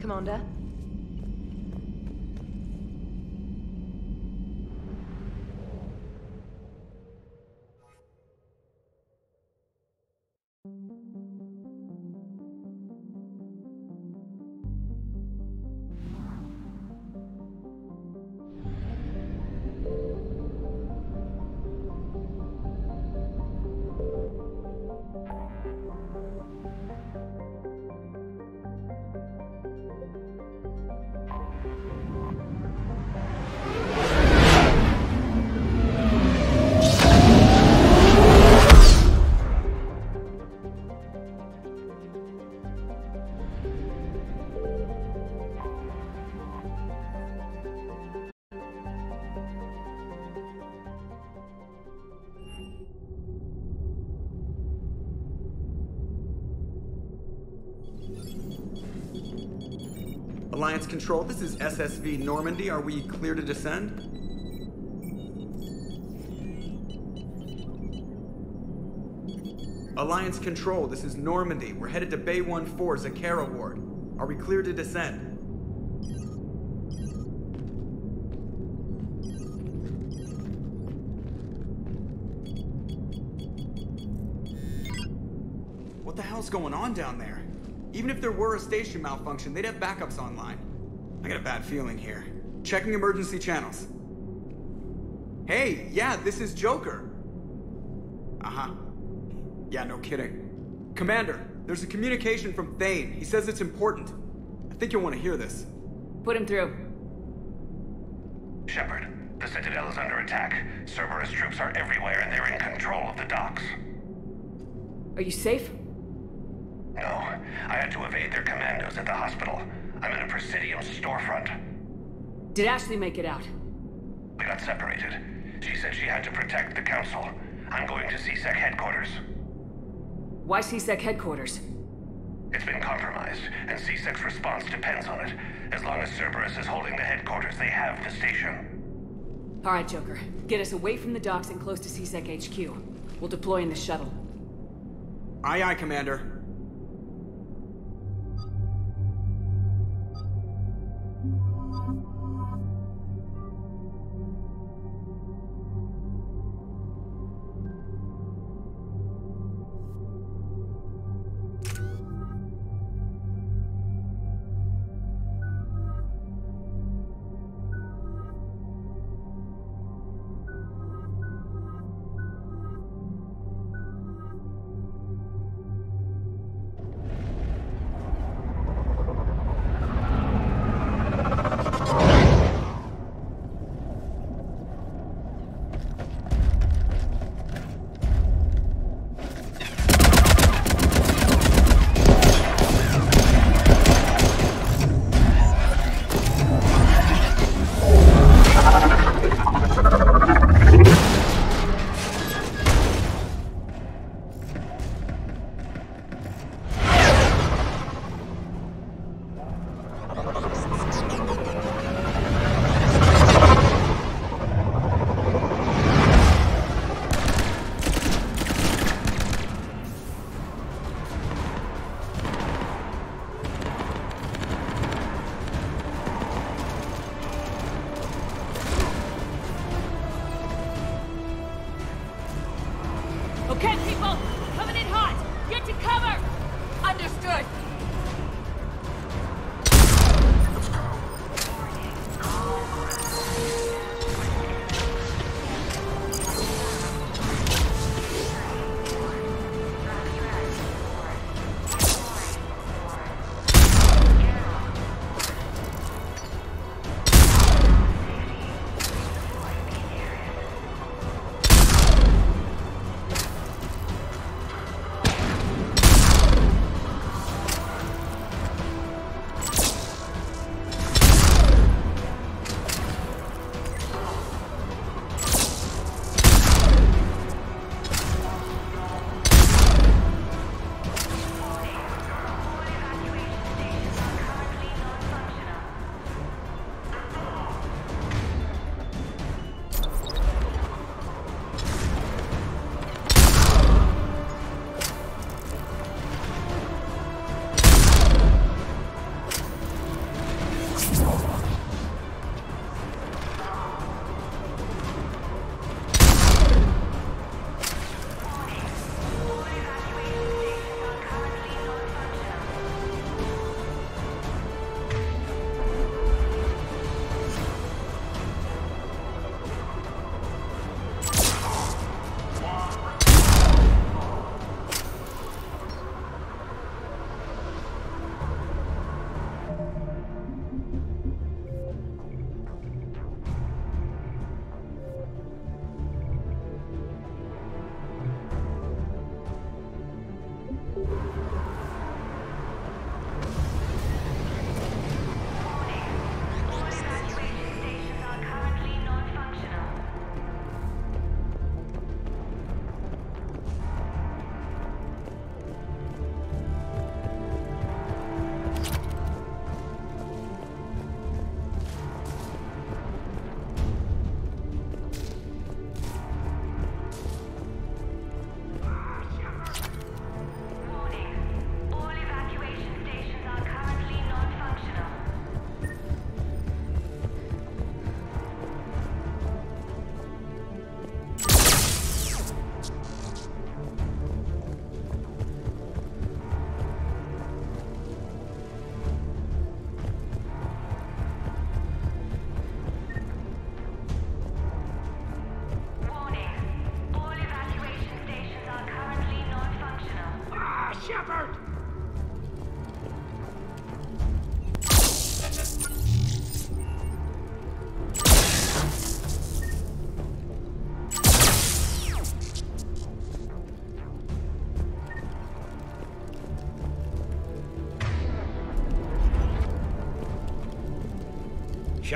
Commander? Control, this is SSV Normandy. Are we clear to descend? Alliance Control, this is Normandy. We're headed to Bay 1-4, Zakera Ward. Are we clear to descend? What the hell's going on down there? Even if there were a station malfunction, they'd have backups online. I got a bad feeling here. Checking emergency channels. Hey, yeah, this is Joker. Uh-huh. Yeah, no kidding. Commander, there's a communication from Thane. He says it's important. I think you'll want to hear this. Put him through. Shepard, the Citadel is under attack. Cerberus troops are everywhere and they're in control of the docks. Are you safe? No, I had to evade their commandos at the hospital. I'm in a Presidium storefront. Did Ashley make it out? We got separated. She said she had to protect the Council. I'm going to C-Sec headquarters. Why C-Sec headquarters? It's been compromised, and C-Sec's response depends on it. As long as Cerberus is holding the headquarters, they have the station. Alright, Joker. Get us away from the docks and close to C-Sec HQ. We'll deploy in the shuttle. Aye, aye, Commander.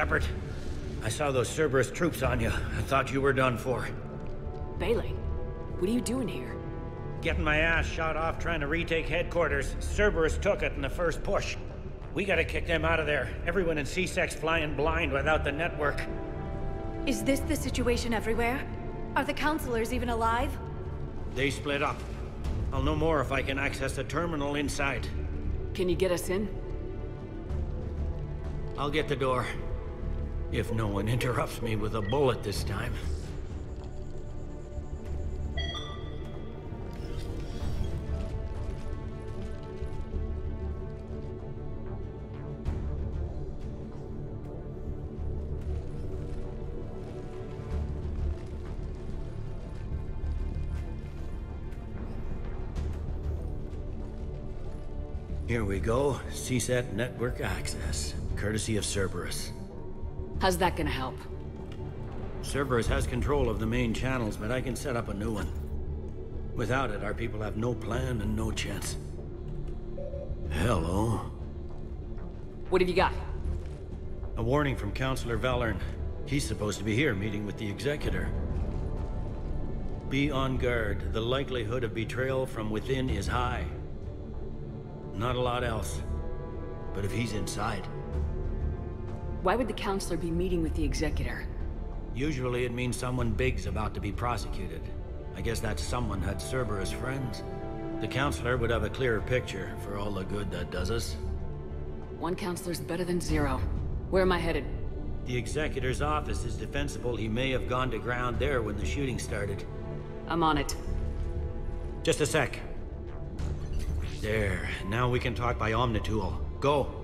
Shepard, I saw those Cerberus troops on you. I thought you were done for. Bailey, what are you doing here? Getting my ass shot off trying to retake headquarters. Cerberus took it in the first push. We gotta kick them out of there. Everyone in C-Sec's flying blind without the network. Is this the situation everywhere? Are the councilors even alive? They split up. I'll know more if I can access the terminal inside. Can you get us in? I'll get the door. If no one interrupts me with a bullet this time. Here we go. C-Sec network access, courtesy of Cerberus. How's that gonna help? Cerberus has control of the main channels, but I can set up a new one. Without it, our people have no plan and no chance. Hello. What have you got? A warning from Councilor Valern. He's supposed to be here meeting with the Executor. Be on guard. The likelihood of betrayal from within is high. Not a lot else. But if he's inside, Why would the councilor be meeting with the executor? usually it means someone big's about to be prosecuted. I guess that someone had Cerberus friends. The Councilor would have a clearer picture for all the good that does us. One councilor's better than zero. Where am I headed? The Executor's office is defensible. He may have gone to ground there when the shooting started. I'm on it. Just a sec. There. Now we can talk by Omnitool. Go.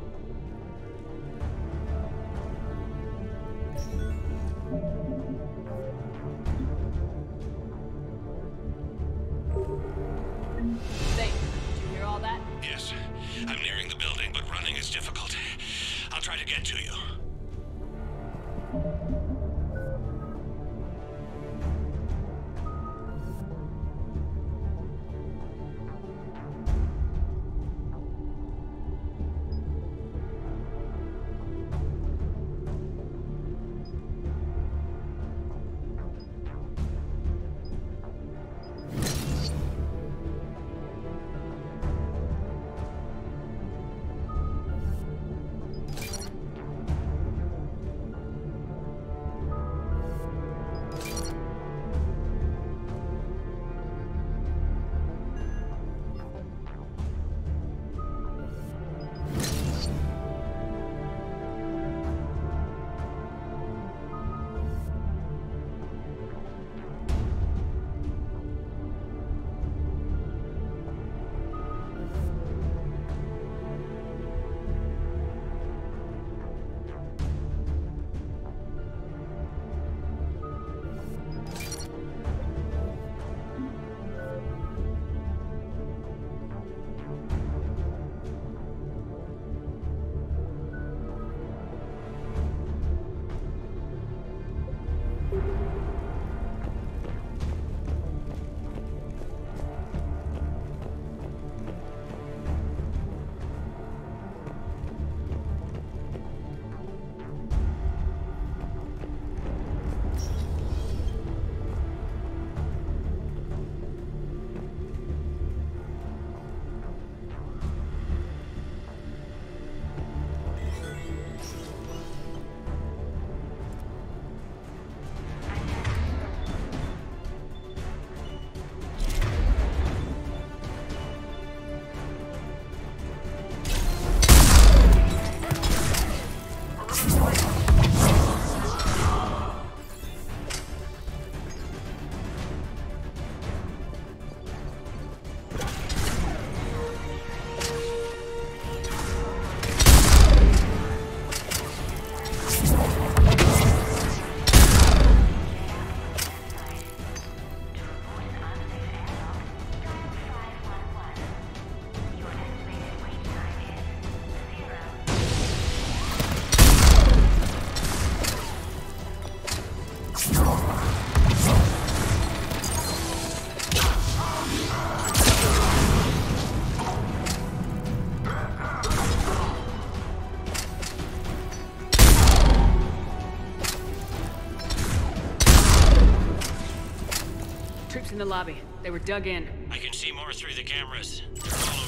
Troops in the lobby. They were dug in. I can see more through the cameras. They're all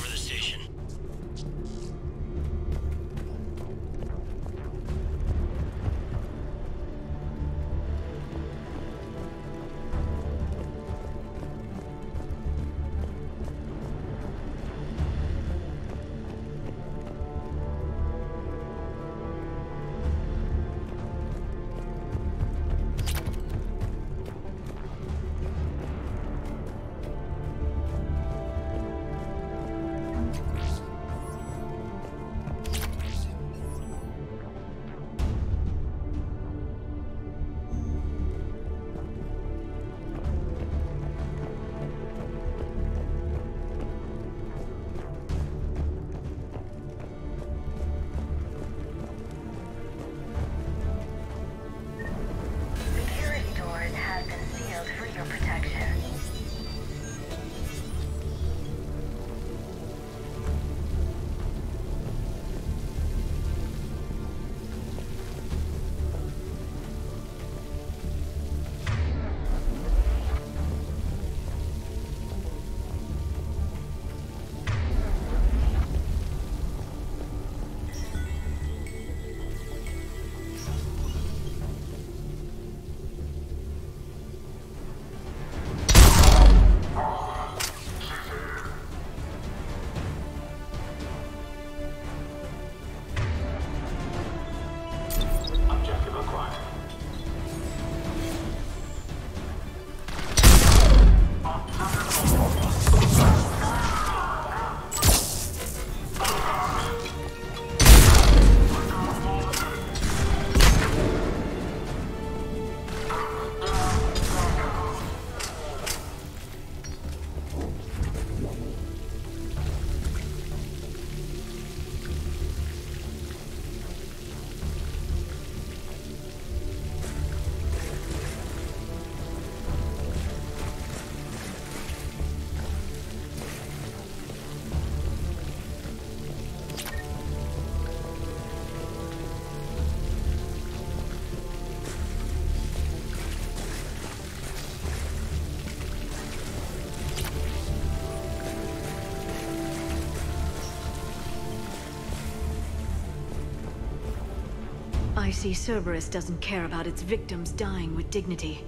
I see Cerberus doesn't care about its victims dying with dignity.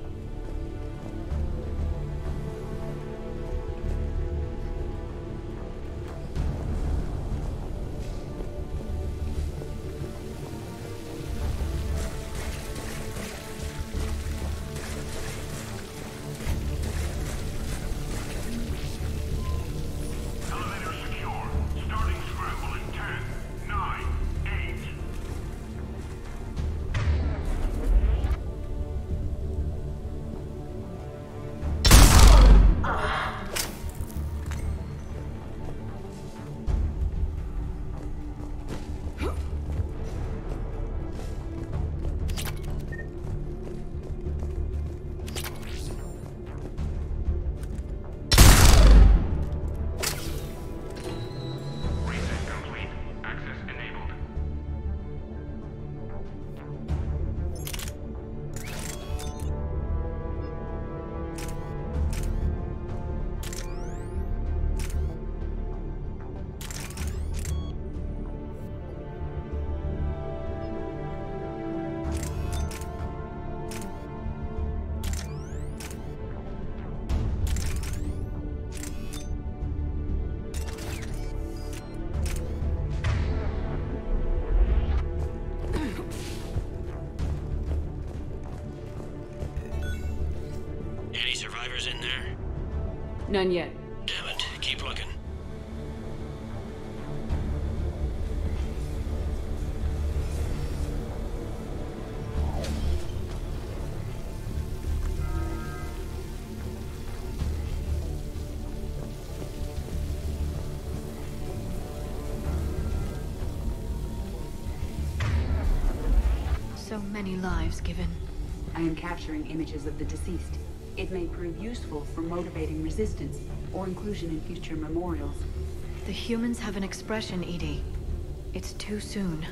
None yet. Damn it. Keep looking. So many lives given. I am capturing images of the deceased. It may prove useful for motivating resistance or inclusion in future memorials. The humans have an expression, EDI. It's too soon.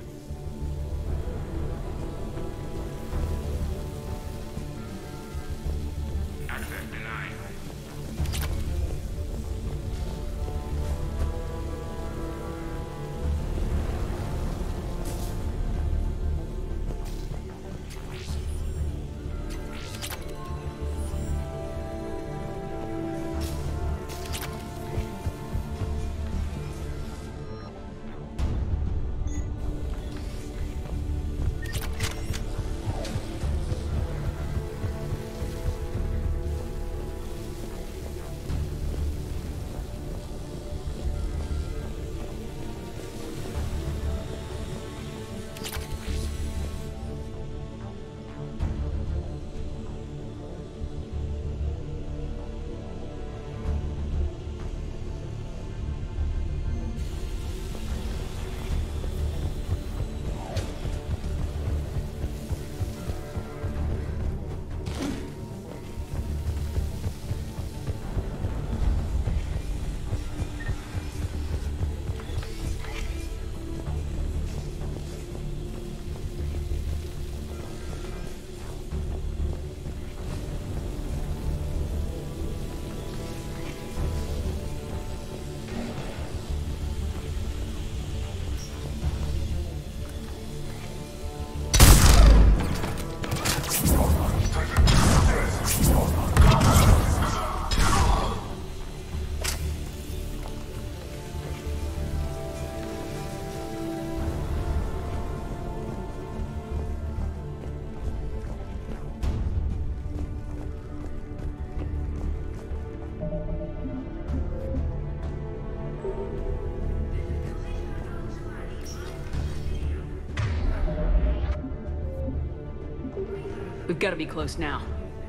We've got to be close now.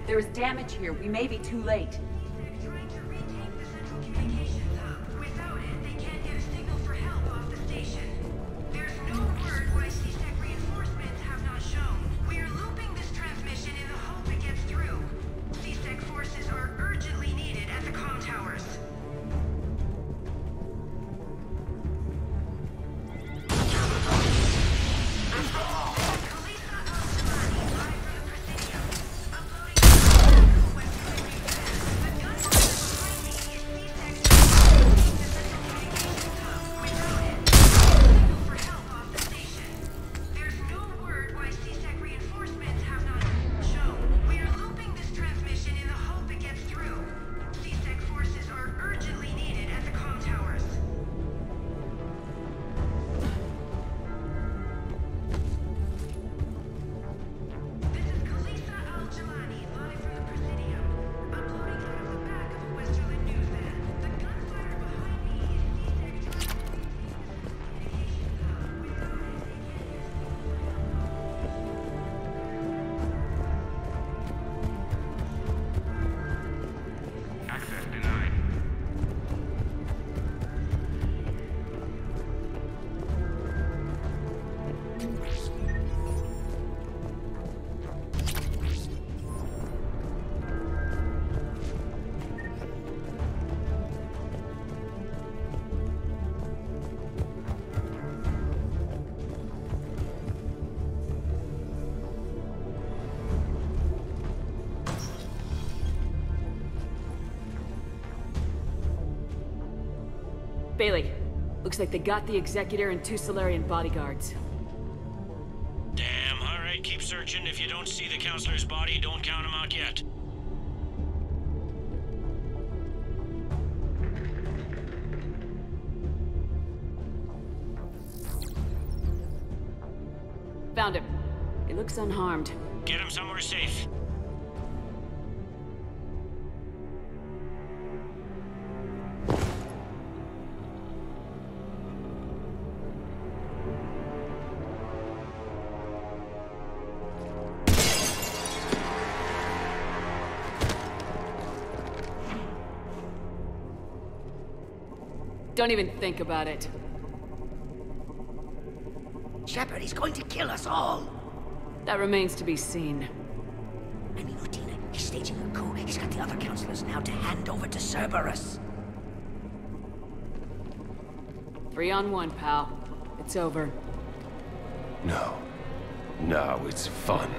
There is damage here. We may be too late. Looks like they got the Executor and two Salarian bodyguards. Damn, alright, keep searching. If you don't see the councilor's body, don't count him out yet. Found him. He looks unharmed. Get him somewhere safe. Don't even think about it. Shepard, he's going to kill us all. That remains to be seen. I mean, Udina, he's staging a coup. He's got the other councilors now to hand over to Cerberus. Three on one, pal. It's over. No. No, it's fun.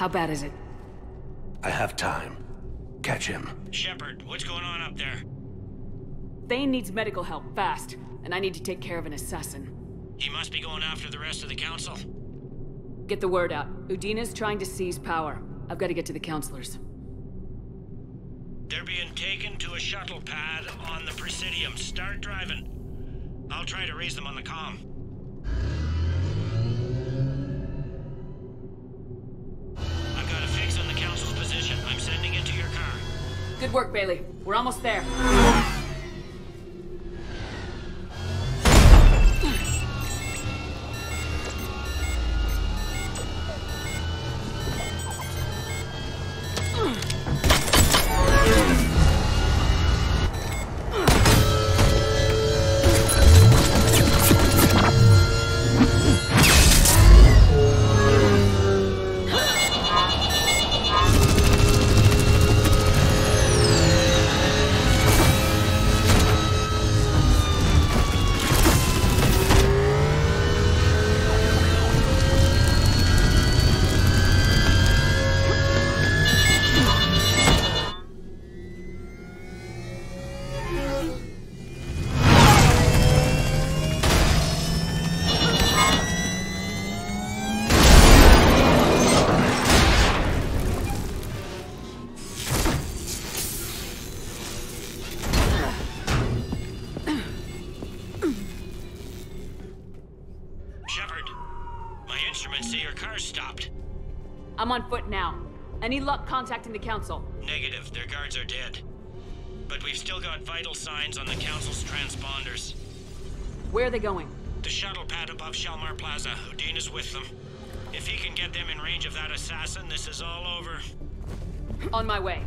How bad is it? I have time. Catch him. Shepard, what's going on up there? Thane needs medical help, fast. And I need to take care of an assassin. He must be going after the rest of the council. Get the word out. Udina's trying to seize power. I've got to get to the councilors. They're being taken to a shuttle pad on the Presidium. Start driving. I'll try to raise them on the comm. Good work, Bailey. We're almost there. Luck contacting the council? Negative, their guards are dead. But we've still got vital signs on the Council's transponders. Where are they going? The shuttle pad above Shalmar Plaza. Udina is with them. If he can get them in range of that assassin, this is all over. On my way.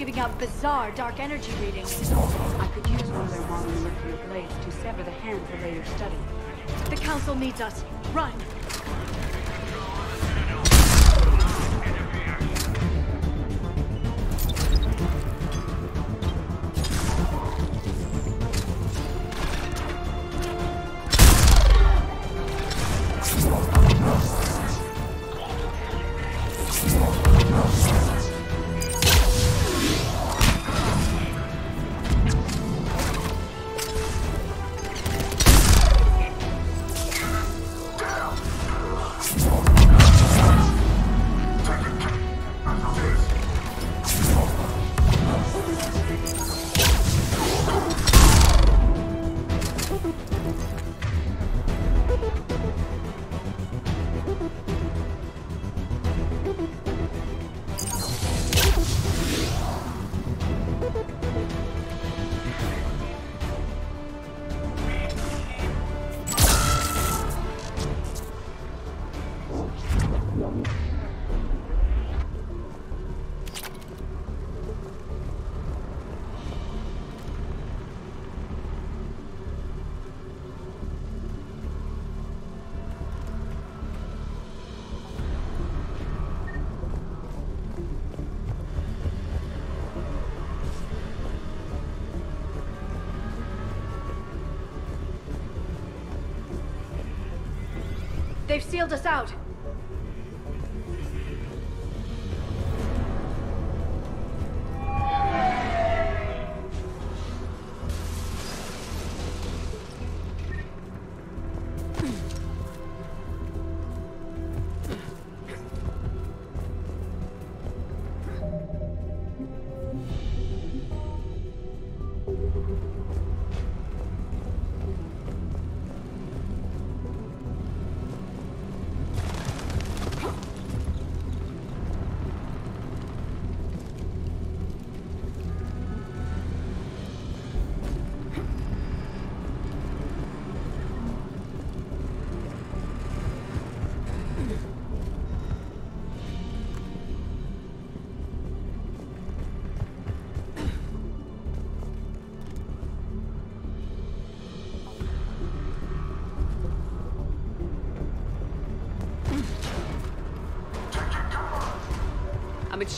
Giving out bizarre dark energy readings. I could use one of their monomolecular blades to sever the hand for later study. The council needs us. Run! They've sealed us out.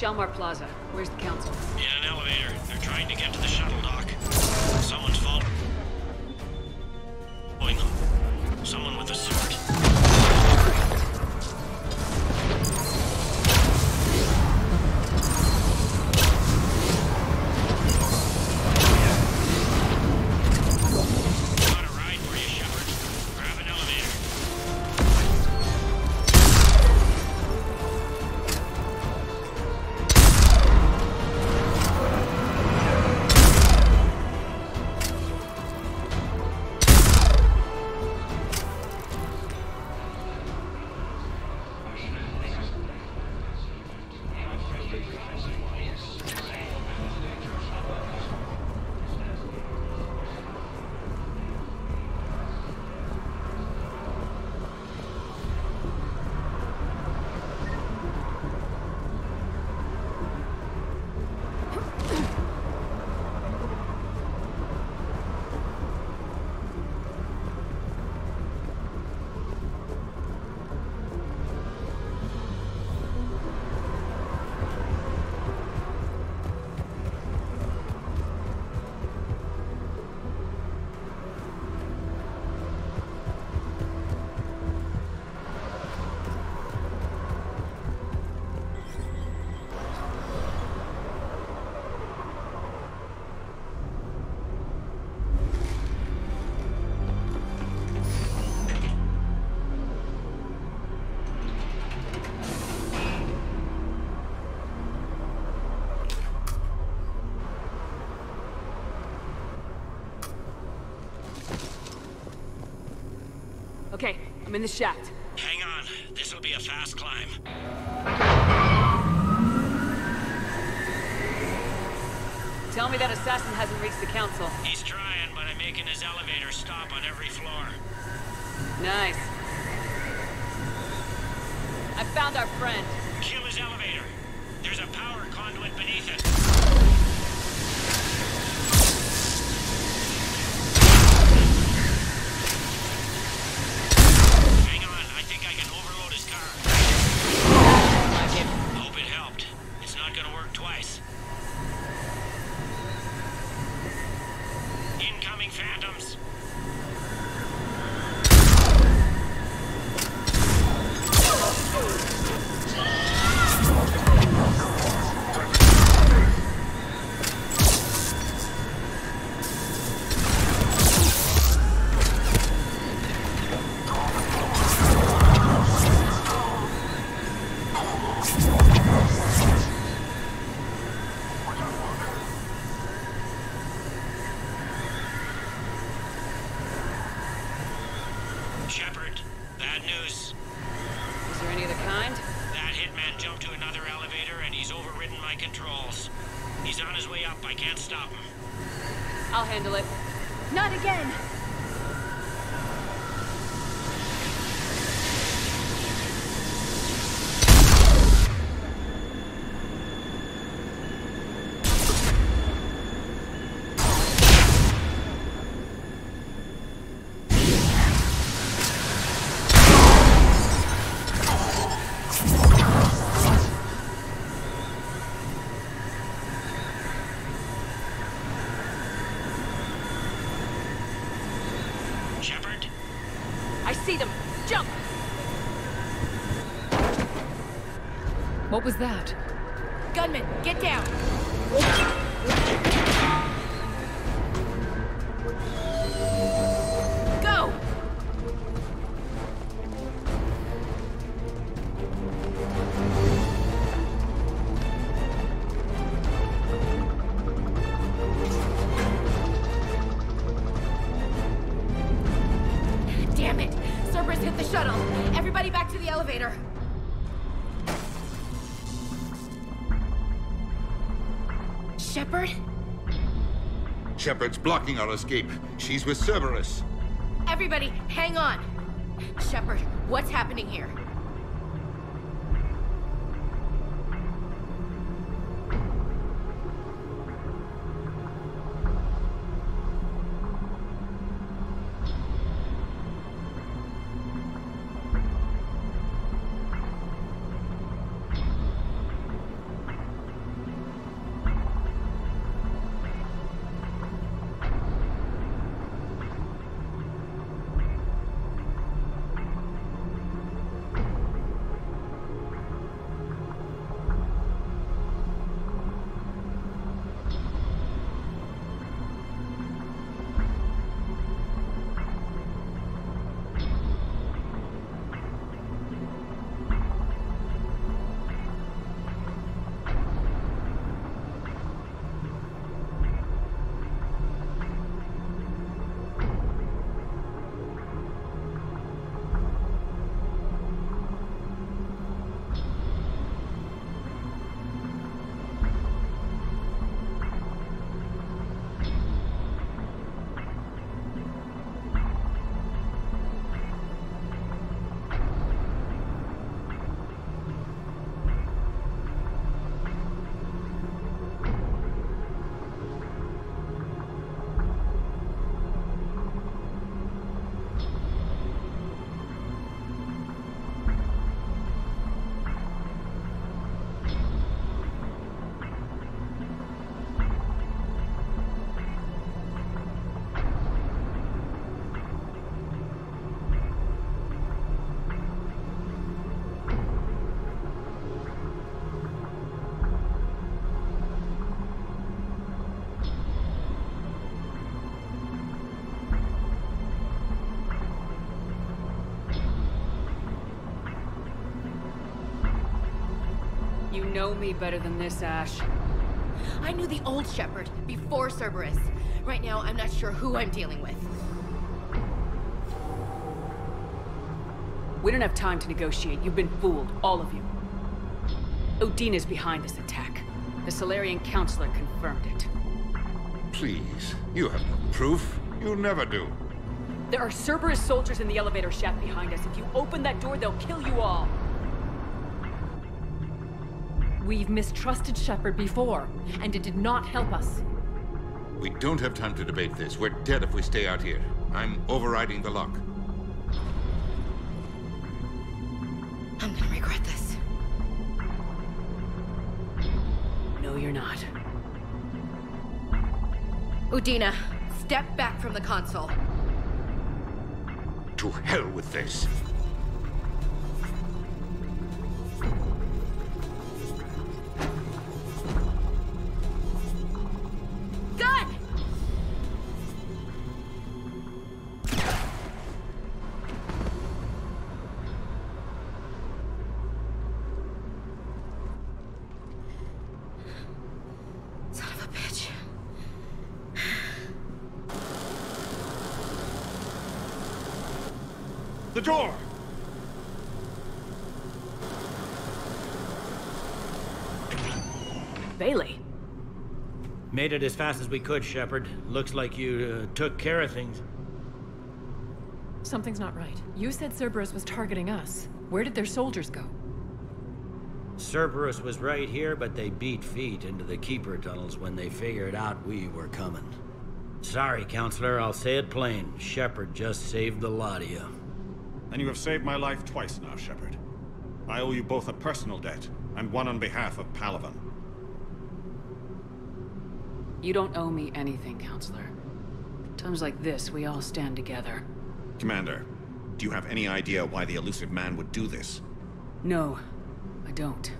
Shalmar Plaza. I'm in the shaft. Hang on. This'll be a fast climb. Tell me that Assassin hasn't reached the Council. He's trying, but I'm making his elevator stop on every floor. Nice. I found our friend. What was that? Gunman, get down! blocking our escape. She's with Cerberus. Everybody, hang on. Shepard, what's happening here? Know me better than this, Ash. I knew the old Shepard before Cerberus. Right now, I'm not sure who I'm dealing with. We don't have time to negotiate. You've been fooled, all of you. Udina is behind this attack. The Salarian Councilor confirmed it. Please, you have no proof. You'll never do. There are Cerberus soldiers in the elevator shaft behind us. If you open that door, they'll kill you all. We've mistrusted Shepard before, and it did not help us. We don't have time to debate this. We're dead if we stay out here. I'm overriding the lock. I'm gonna regret this. No, you're not. Udina, step back from the console. To hell with this. Made it as fast as we could, Shepard. Looks like you uh, took care of things. Something's not right. You said Cerberus was targeting us. Where did their soldiers go? Cerberus was right here, but they beat feet into the Keeper tunnels when they figured out we were coming. Sorry, Councilor, I'll say it plain. Shepard just saved the lot of you. And you have saved my life twice now, Shepard. I owe you both a personal debt, and one on behalf of Palaven. You don't owe me anything, Councilor. Times like this, we all stand together. Commander, do you have any idea why the Illusive Man would do this? No, I don't.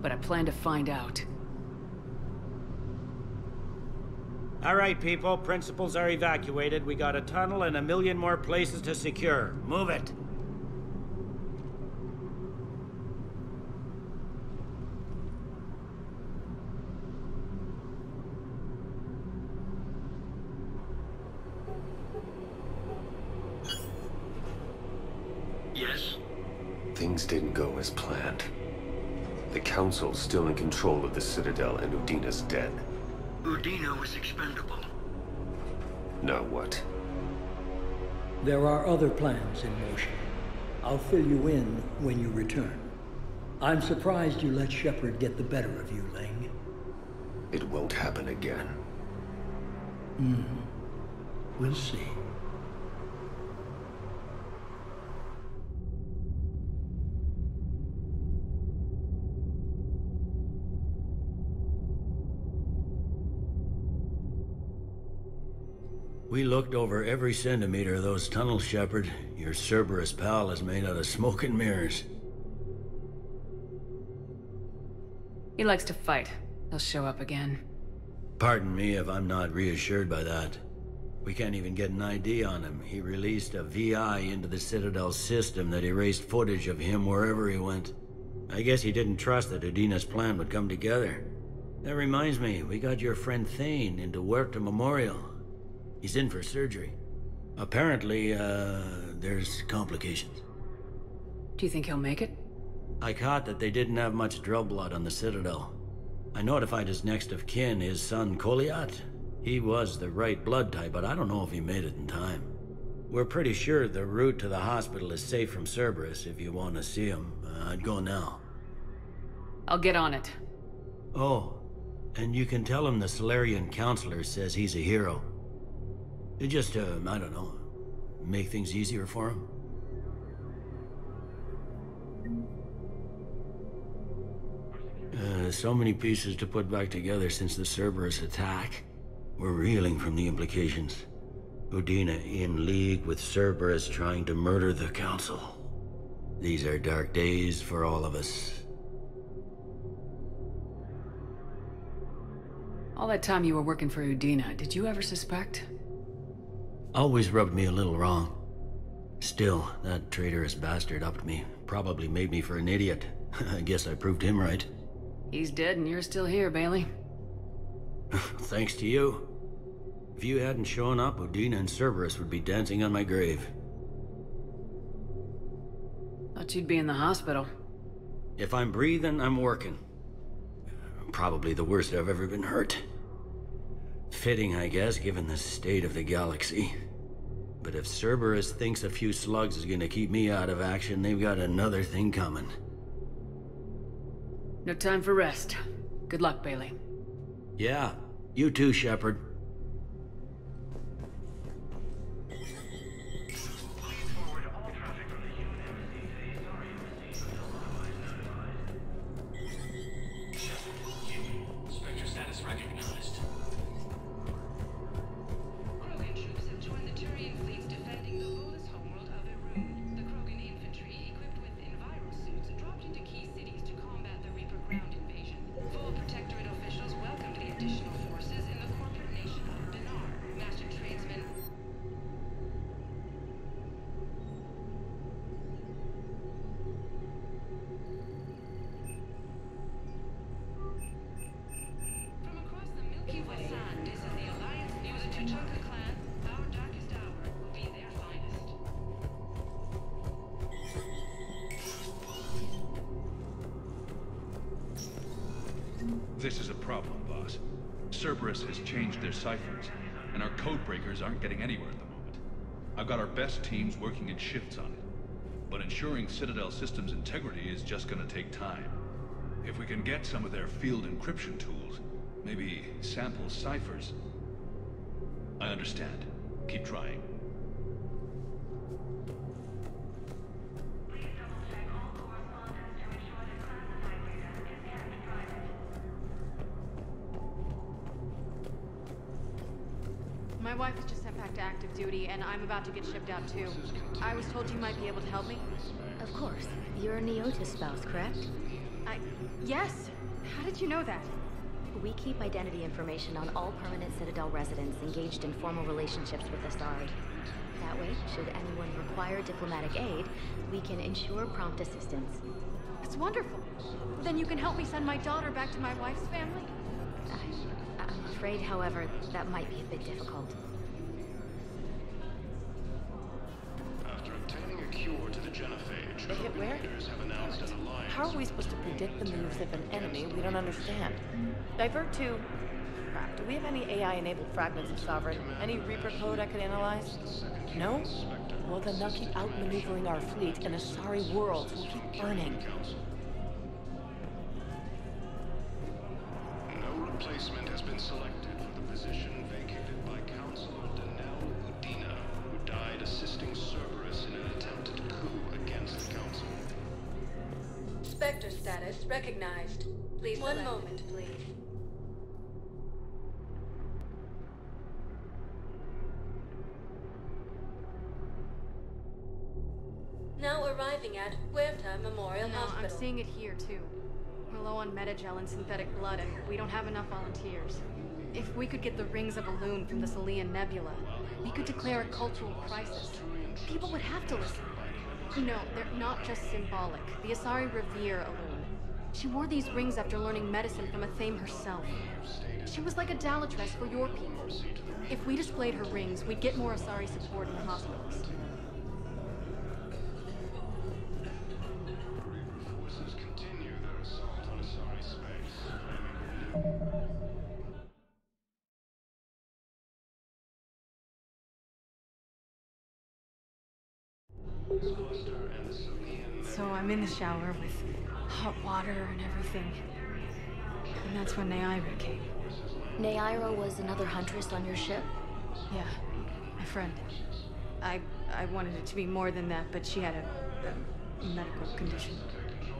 But I plan to find out. All right, people. Principals are evacuated. We got a tunnel and a million more places to secure. Move it. Things didn't go as planned. The Council's still in control of the Citadel and Udina's dead. Udina was expendable. Now what? There are other plans in motion. I'll fill you in when you return. I'm surprised you let Shepard get the better of you, Leng. It won't happen again. Hmm. We'll see. We looked over every centimeter of those tunnels, Shepard. Your Cerberus pal is made out of smoke and mirrors. He likes to fight. He'll show up again. Pardon me if I'm not reassured by that. We can't even get an ID on him. He released a VI into the Citadel system that erased footage of him wherever he went. I guess he didn't trust that Udina's plan would come together. That reminds me, we got your friend Thane into Huerta Memorial. He's in for surgery. Apparently, uh, there's complications. Do you think he'll make it? I caught that they didn't have much drell blood on the Citadel. I notified his next of kin, his son Kolyat. He was the right blood type, but I don't know if he made it in time. We're pretty sure the route to the hospital is safe from Cerberus if you want to see him. Uh, I'd go now. I'll get on it. Oh, and you can tell him the Salarian Councilor says he's a hero. It just, uh, I don't know, make things easier for him. Uh, so many pieces to put back together since the Cerberus attack. We're reeling from the implications. Udina in league with Cerberus trying to murder the Council. These are dark days for all of us. All that time you were working for Udina, did you ever suspect? Always rubbed me a little wrong. Still, that traitorous bastard upped me. probably made me for an idiot. I guess I proved him right. He's dead and you're still here, Bailey. Thanks to you. If you hadn't shown up, Udina and Cerberus would be dancing on my grave. Thought you'd be in the hospital. If I'm breathing, I'm working. Probably the worst I've ever been hurt. Fitting, I guess, given the state of the galaxy. But if Cerberus thinks a few slugs is gonna keep me out of action, they've got another thing coming. No time for rest. Good luck, Bailey. Yeah, you too, Shepard. Sample ciphers. I understand. Keep trying. My wife was just sent back to active duty, and I'm about to get shipped out too. I was told you might be able to help me. Of course. You're a Neotis spouse, correct? I. Yes! How did you know that? We keep identity information on all permanent Citadel residents engaged in formal relationships with Asari. That way, should anyone require diplomatic aid, we can ensure prompt assistance. It's wonderful. Then you can help me send my daughter back to my wife's family? I, I'm afraid, however, that might be a bit difficult. After obtaining a cure to the genophage, They hit where? How are we supposed to predict the moves of an enemy we don't understand? Divert to... Crap, do we have any AI-enabled fragments of Sovereign? Any Reaper code I could analyze? No? Well, then they'll keep outmaneuvering our fleet, and sorry worlds will keep burning. Seeing it here too. We're low on medi-gel and synthetic blood, and we don't have enough volunteers. If we could get the rings of Alune from the Silean Nebula, we could declare a cultural crisis. People would have to listen. No, they're not just symbolic. The Asari revere Alune. She wore these rings after learning medicine from Athame herself. She was like a Dalatress for your people. If we displayed her rings, we'd get more Asari support in the hospitals. I'm in the shower with hot water and everything. And that's when Naira came. Naira was another huntress on your ship? Yeah, my friend. I I wanted it to be more than that, but she had a, a medical condition.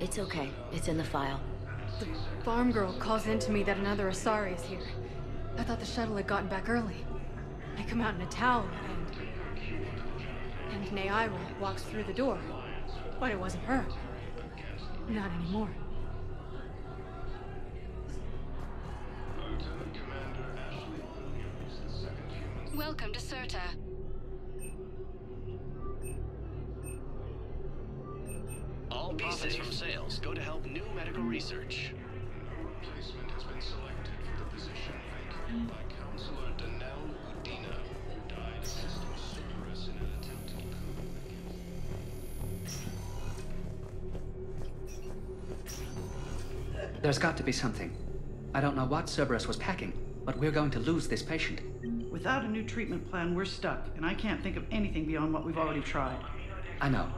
It's okay. It's in the file. The farm girl calls in to me that another Asari is here. I thought the shuttle had gotten back early. I come out in a towel and... And Naira walks through the door. But it wasn't her. Not anymore. Welcome to Sirta. All profits from sales go to help new medical research. Replacement has been selected for the position vacated by There's got to be something. I don't know what Cerberus was packing, but we're going to lose this patient. Without a new treatment plan, we're stuck, and I can't think of anything beyond what we've already tried. I know,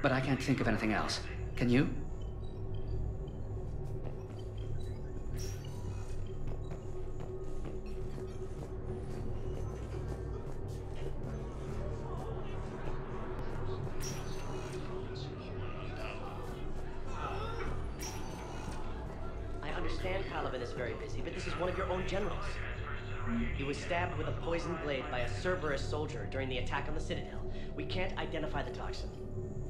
but I can't think of anything else. Can you? Generals. He was stabbed with a poisoned blade by a Cerberus soldier during the attack on the Citadel. We can't identify the toxin.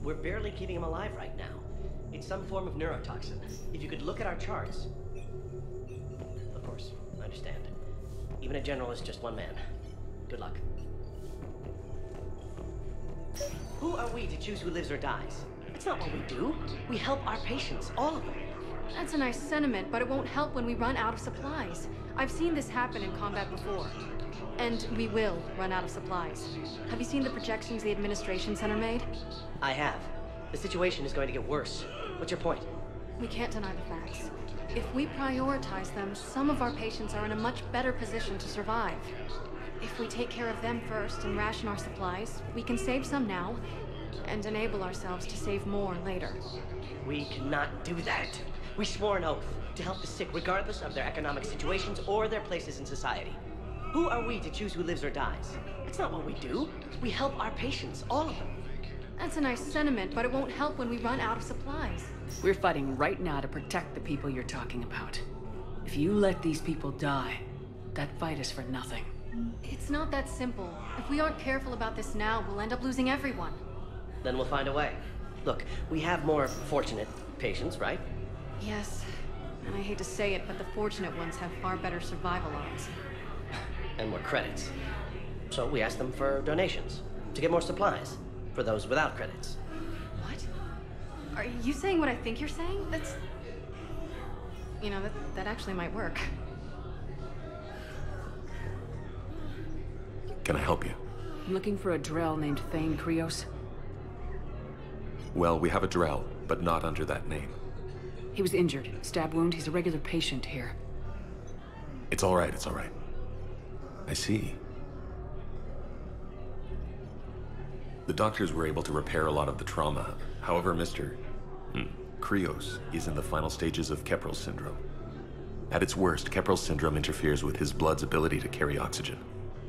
We're barely keeping him alive right now. It's some form of neurotoxin. If you could look at our charts. Of course, I understand. Even a general is just one man. Good luck. Who are we to choose who lives or dies? It's not what we do. We help our patients, all of them. That's a nice sentiment, but it won't help when we run out of supplies. I've seen this happen in combat before. And we will run out of supplies. Have you seen the projections the Administration Center made? I have. The situation is going to get worse. What's your point? We can't deny the facts. If we prioritize them, some of our patients are in a much better position to survive. If we take care of them first and ration our supplies, we can save some now and enable ourselves to save more later. We cannot do that. We swore an oath to help the sick regardless of their economic situations or their places in society. Who are we to choose who lives or dies? That's not what we do. We help our patients, all of them. That's a nice sentiment, but it won't help when we run out of supplies. We're fighting right now to protect the people you're talking about. If you let these people die, that fight is for nothing. It's not that simple. If we aren't careful about this now, we'll end up losing everyone. Then we'll find a way. Look, we have more fortunate patients, right? Yes. And I hate to say it, but the fortunate ones have far better survival odds. And more credits. So we ask them for donations to get more supplies for those without credits. What? Are you saying what I think you're saying? That's... You know, that, that actually might work. Can I help you? I'm looking for a Drell named Thane Krios. Well, we have a Drell, but not under that name. He was injured. Stab wound. He's a regular patient here. It's all right, it's all right. I see. The doctors were able to repair a lot of the trauma. However, Mr. Hmm, Krios is in the final stages of Kepral's syndrome. At its worst, Kepral's syndrome interferes with his blood's ability to carry oxygen,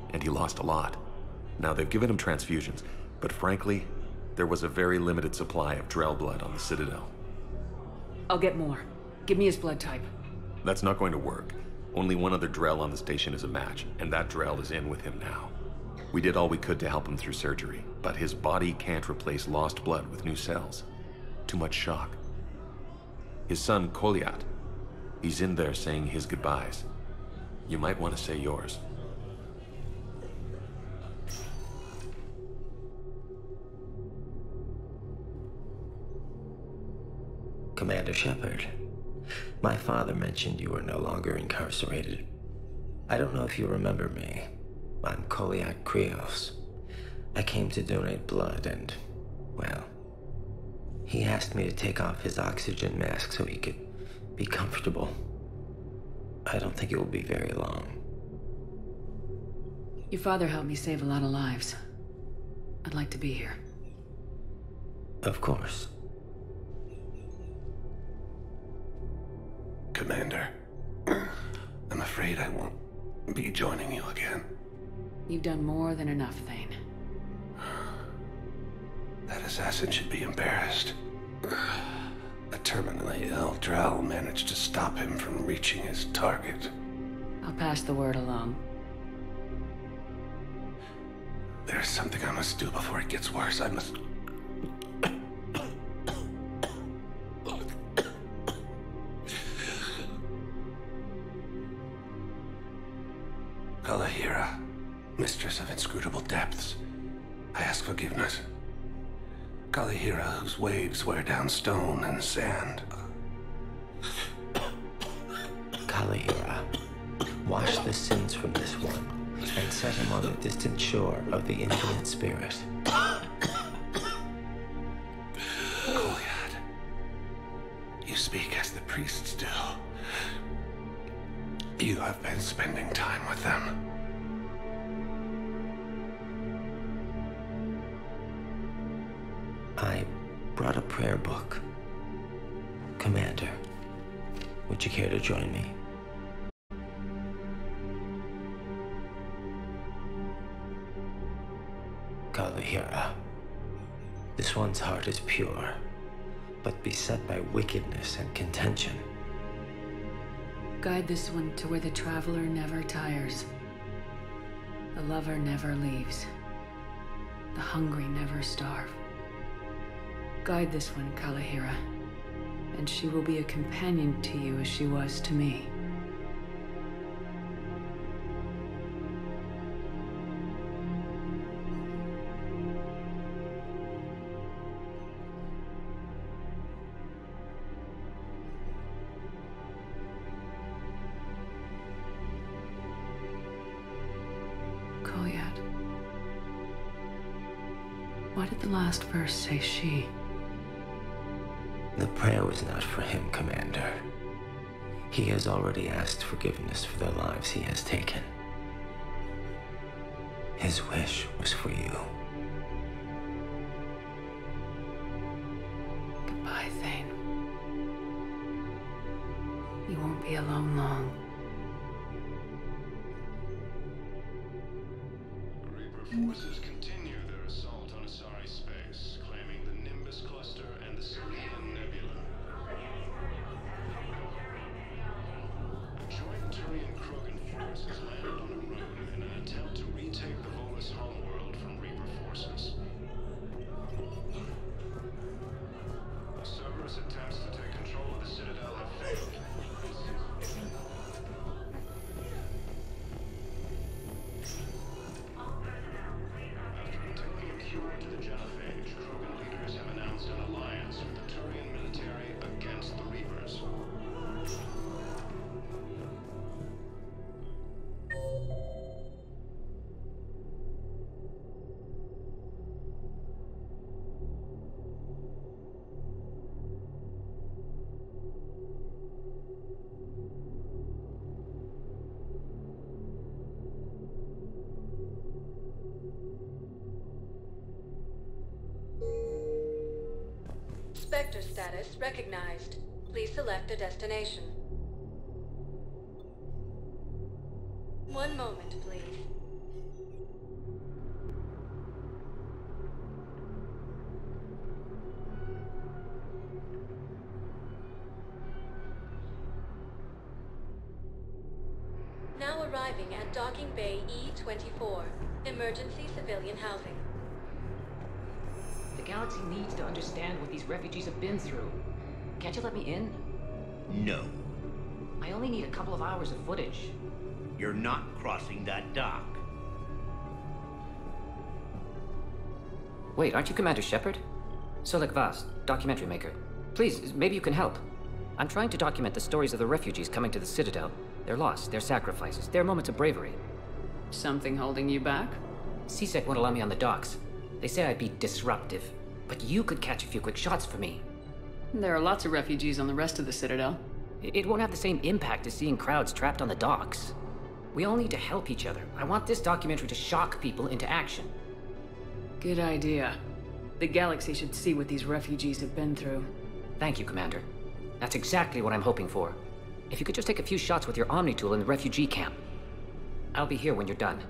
and he lost a lot. Now, they've given him transfusions, but frankly, there was a very limited supply of Drell blood on the Citadel. I'll get more. Give me his blood type. That's not going to work. Only one other Drell on the station is a match, and that Drell is in with him now. We did all we could to help him through surgery, but his body can't replace lost blood with new cells. Too much shock. His son, Kolyat, he's in there saying his goodbyes. You might want to say yours. Commander Shepard, my father mentioned you were no longer incarcerated. I don't know if you remember me. I'm Kolyat Krios. I came to donate blood and, well, he asked me to take off his oxygen mask so he could be comfortable. I don't think it will be very long. Your father helped me save a lot of lives. I'd like to be here. Of course. Commander, I'm afraid I won't be joining you again. You've done more than enough, Thane. That assassin should be embarrassed. A terminally ill Drell managed to stop him from reaching his target. I'll pass the word along. There's something I must do before it gets worse. I must. Kalahira, mistress of inscrutable depths, I ask forgiveness. Kalahira, whose waves wear down stone and sand. Kalahira, wash the sins from this one, and set him on the distant shore of the infinite spirit. Kolyat, you speak as the priests do. You have been spending time with them. I brought a prayer book. Commander, would you care to join me? Kalahira. This one's heart is pure, but beset by wickedness and contention. Guide this one to where the traveler never tires. The lover never leaves. The hungry never starve. Guide this one, Kalahira, and she will be a companion to you as she was to me. Last verse say she? The prayer was not for him, Commander. He has already asked forgiveness for the lives he has taken. His wish was for you. Goodbye, Thane. You won't be alone long. Reaper forces Spectre status recognized. Please select a destination. Need a couple of hours of footage. you're not crossing that dock. Wait, aren't you Commander Shepard? Solek Vaz, documentary maker. Please, maybe you can help. I'm trying to document the stories of the refugees coming to the Citadel. Their loss, their sacrifices, their moments of bravery. Something holding you back? C-Sec won't allow me on the docks. They say I'd be disruptive. But you could catch a few quick shots for me. There are lots of refugees on the rest of the Citadel. It won't have the same impact as seeing crowds trapped on the docks. We all need to help each other. I want this documentary to shock people into action. Good idea. The galaxy should see what these refugees have been through. Thank you, Commander. That's exactly what I'm hoping for. If you could just take a few shots with your Omni tool in the refugee camp. I'll be here when you're done.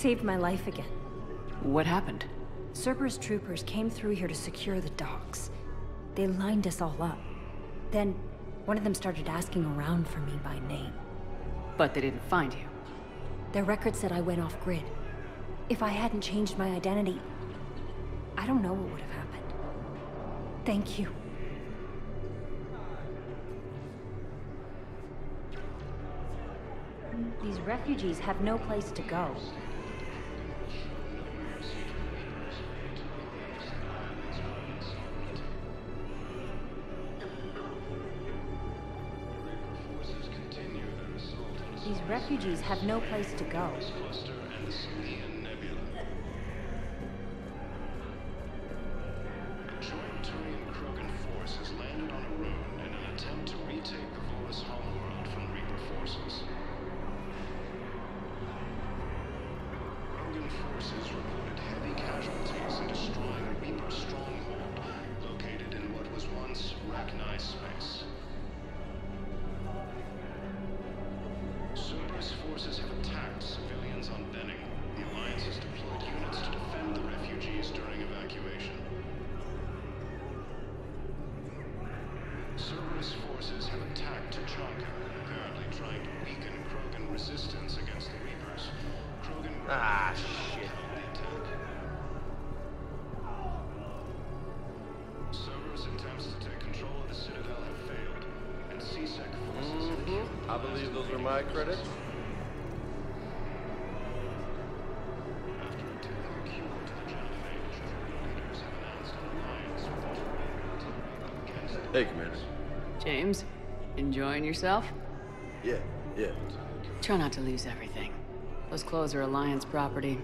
saved my life again. What happened? Cerberus troopers came through here to secure the docks. They lined us all up. Then, one of them started asking around for me by name. But they didn't find you. Their record said I went off-grid. If I hadn't changed my identity, I don't know what would have happened. Thank you. These refugees have no place to go. refugees have no place to go. yourself? Yeah, yeah. Try not to lose everything. Those clothes are Alliance property.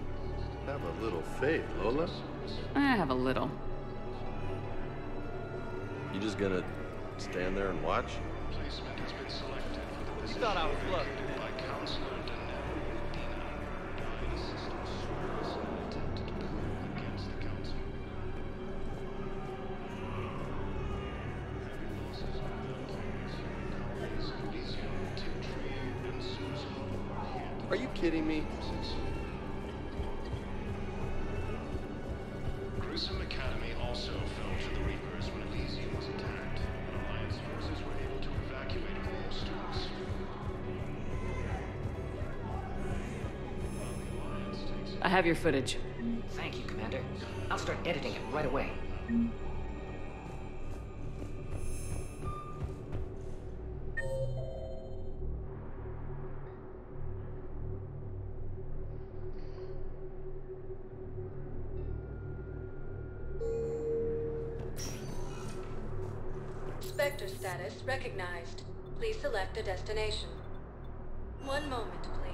Have a little faith, Lola. I have a little. You just gonna stand there and watch? Placement has been selected. You thought I was. kidding me? Grissom Academy also fell to the Reapers when Elysium was attacked. Alliance forces were able to evacuate all students. I have your footage. Spectre status recognized. Please select a destination. One moment, please.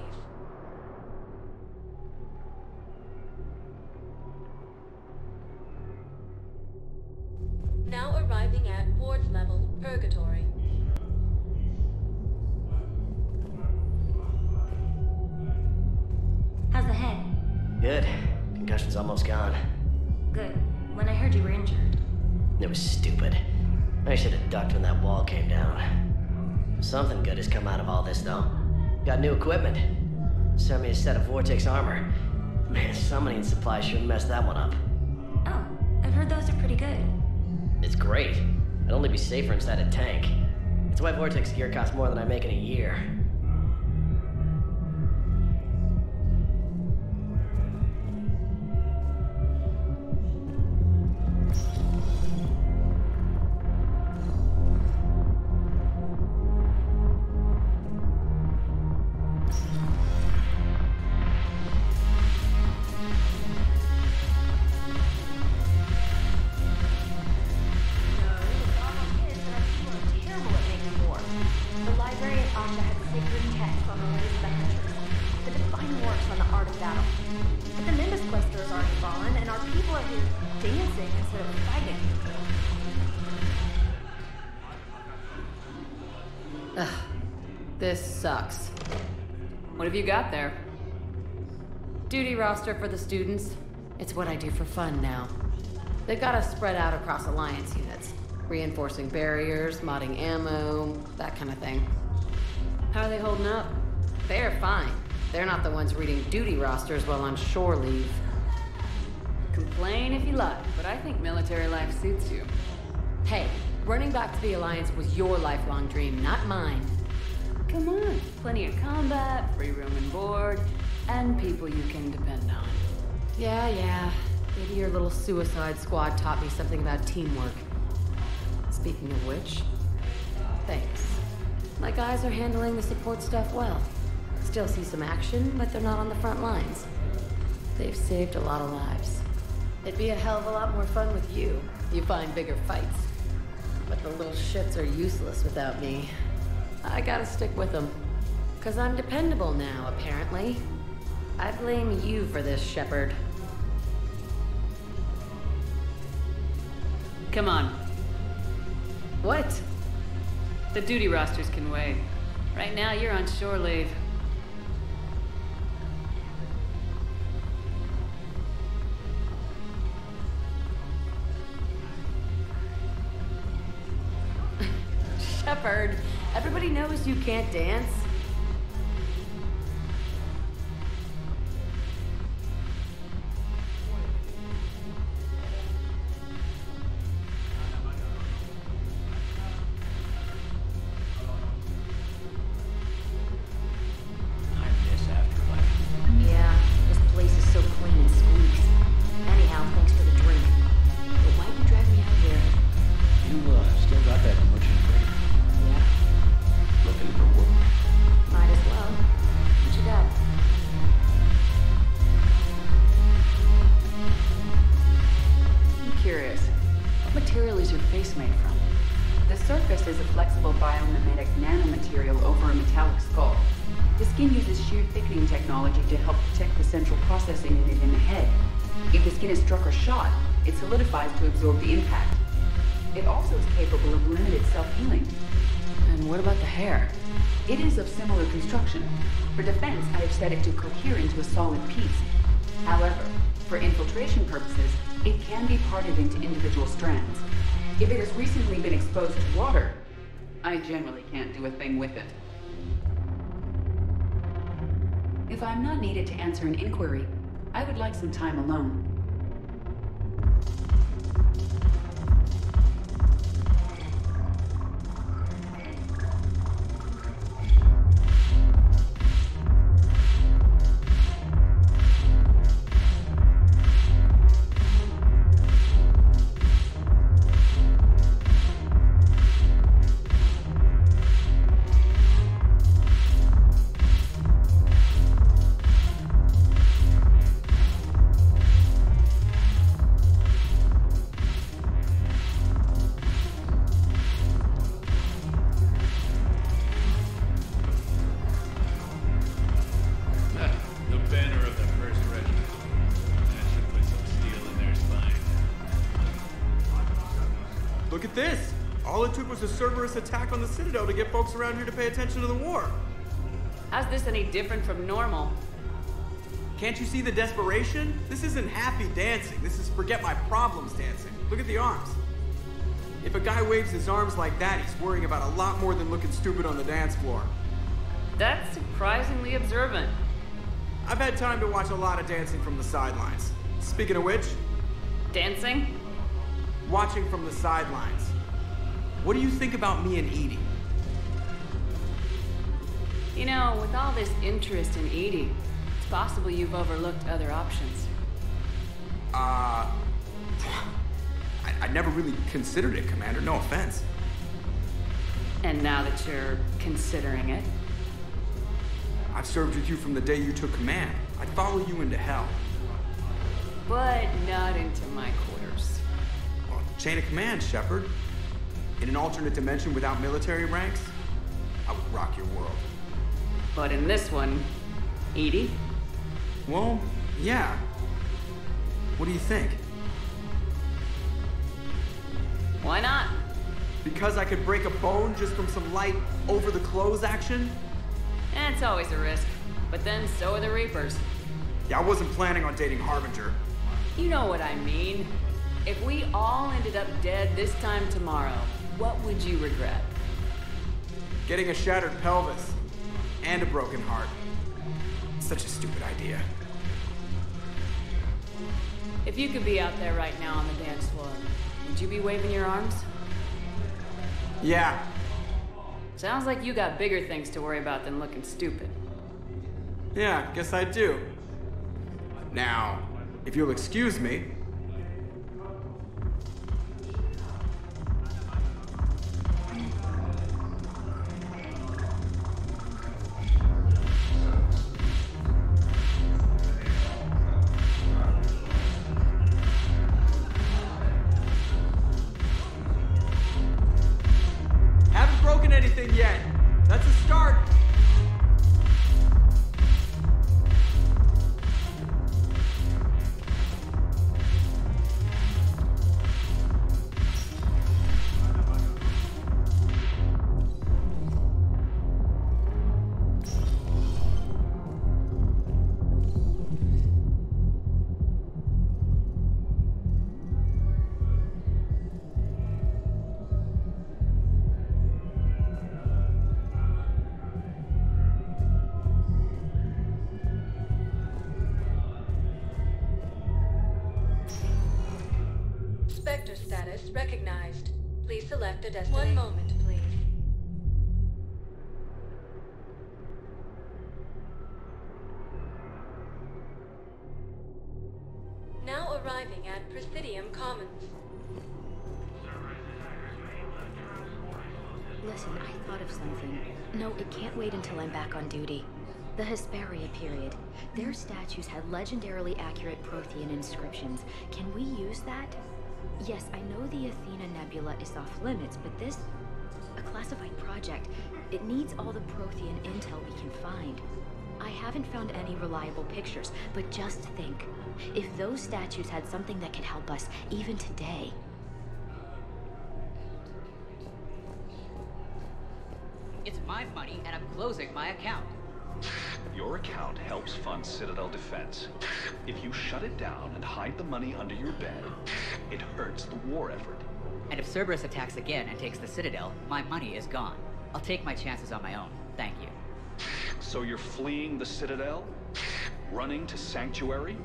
New equipment. Sent me a set of Vortex armor. Man, summoning supplies sure messed that one up. Oh, I've heard those are pretty good. It's great. I'd only be safer inside a tank. It's why Vortex gear costs more than I make in a year. Roster for the students. It's what I do for fun now. They've got us spread out across Alliance units, reinforcing barriers, modding ammo, that kind of thing. How are they holding up? They're fine. They're not the ones reading duty rosters while on shore leave. Complain if you like, but I think military life suits you. Hey, running back to the Alliance was your lifelong dream, not mine. Come on, plenty of combat, free room and board, and people you can depend on. Yeah, yeah. Maybe your little suicide squad taught me something about teamwork. Speaking of which, thanks. My guys are handling the support stuff well. Still see some action, but they're not on the front lines. They've saved a lot of lives. It'd be a hell of a lot more fun with you. You find bigger fights. But the little shits are useless without me. I gotta stick with them. Cause I'm dependable now, apparently. I blame you for this, Shepard. Come on. What? The duty rosters can wait. Right now, you're on shore leave. Shepard, everybody knows you can't dance. Answer an inquiry, I would like some time alone. Citadel to get folks around here to pay attention to the war. How's this any different from normal? Can't you see the desperation? This isn't happy dancing. This is forget my problems dancing. Look at the arms. If a guy waves his arms like that, he's worrying about a lot more than looking stupid on the dance floor. That's surprisingly observant. I've had time to watch a lot of dancing from the sidelines. Speaking of which, Dancing? watching from the sidelines. What do you think about me and EDI? You know, with all this interest in EDI, it's possible you've overlooked other options. Uh. I, I never really considered it, Commander. No offense. And now that you're considering it, I've served with you from the day you took command. I'd follow you into hell. but not into my quarters. Well, chain of command, Shepard. In an alternate dimension without military ranks, I would rock your world. But in this one, EDI? Well, yeah. What do you think? Why not? Because I could break a bone just from some light over the clothes action? Eh, It's always a risk. But then so are the Reapers. Yeah, I wasn't planning on dating Harbinger. You know what I mean. If we all ended up dead this time tomorrow, what would you regret? Getting a shattered pelvis and a broken heart. Such a stupid idea. If you could be out there right now on the dance floor, would you be waving your arms? Yeah, Sounds like you got bigger things to worry about than looking stupid. yeah, guess I do. Now, if you'll excuse me, Prothean inscriptions. Can we use that? Yes, I know the Athena Nebula is off limits, but this... a classified project. It needs all the Prothean intel we can find. I haven't found any reliable pictures, but just think. If those statues had something that could help us, even today, It's my money, and I'm closing my account. Your account helps fund Citadel defense. If you shut it down and hide the money under your bed, it hurts the war effort. And if Cerberus attacks again and takes the Citadel, my money is gone. I'll take my chances on my own. Thank you. So you're fleeing the Citadel? Running to Sanctuary?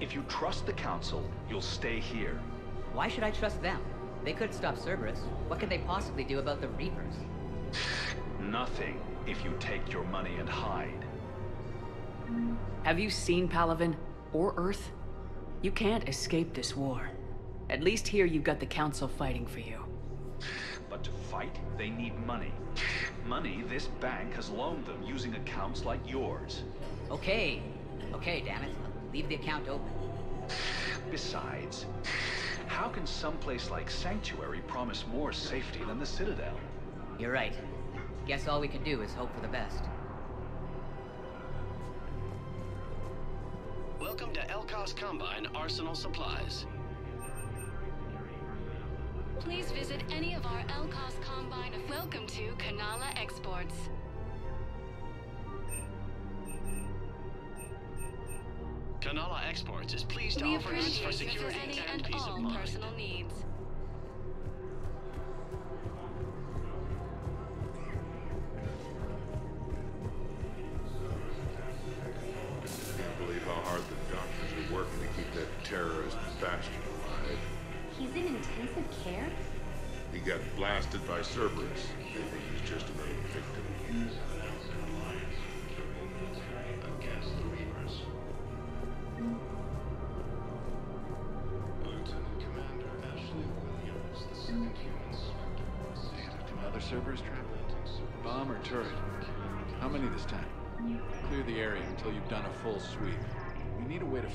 If you trust the Council, you'll stay here. Why should I trust them? They could stop Cerberus. What could they possibly do about the Reapers? Nothing if you take your money and hide. Have you seen Palaven or Earth? You can't escape this war. At least here you've got the Council fighting for you. But to fight, they need money. Money this bank has loaned them using accounts like yours. Okay. Okay, damn it. Leave the account open. Besides, how can someplace like Sanctuary promise more safety than the Citadel? You're right. Guess all we can do is hope for the best. Welcome to Elkoss Combine Arsenal Supplies. Please visit any of our Elkoss Combine. Welcome to Kanala Exports. Kanala Exports is pleased to offer goods for security and and peace all of mind. personal needs.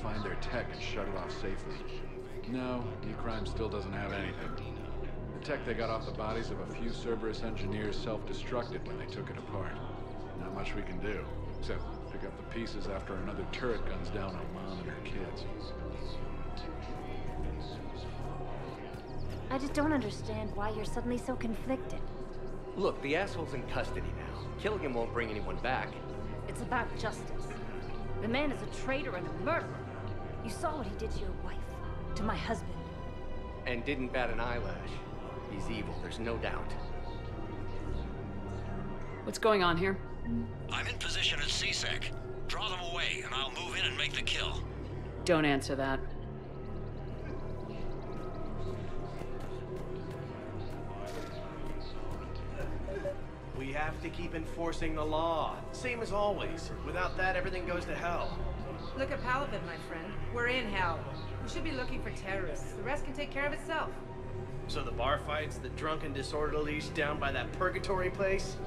Find their tech and shut it off safely. No, E-Crime still doesn't have anything. The tech they got off the bodies of a few Cerberus engineers self-destructed when they took it apart. Not much we can do, except pick up the pieces after another turret guns down on Mom and her kids. I just don't understand why you're suddenly so conflicted. Look, the asshole's in custody now. Killing him won't bring anyone back. It's about justice. The man is a traitor and a murderer. You saw what he did to your wife, to my husband. And didn't bat an eyelash. He's evil, there's no doubt. What's going on here? I'm in position at C-Sec. Draw them away, and I'll move in and make the kill. Don't answer that. We have to keep enforcing the law. Same as always. Without that, everything goes to hell. Look at Palaven, my friend. We're in hell. We should be looking for terrorists. The rest can take care of itself. So the bar fights, the drunken disorderlies down by that purgatory place?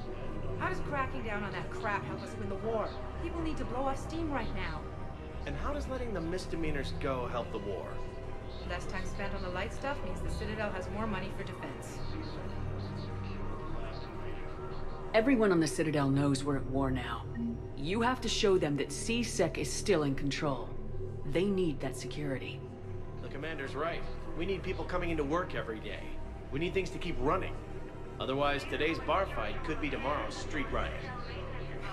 How does cracking down on that crap help us win the war? People need to blow off steam right now. And how does letting the misdemeanors go help the war? Less time spent on the light stuff means the Citadel has more money for defense. Everyone on the Citadel knows we're at war now. You have to show them that C-Sec is still in control. They need that security. The commander's right. We need people coming into work every day. We need things to keep running. Otherwise, today's bar fight could be tomorrow's street riot.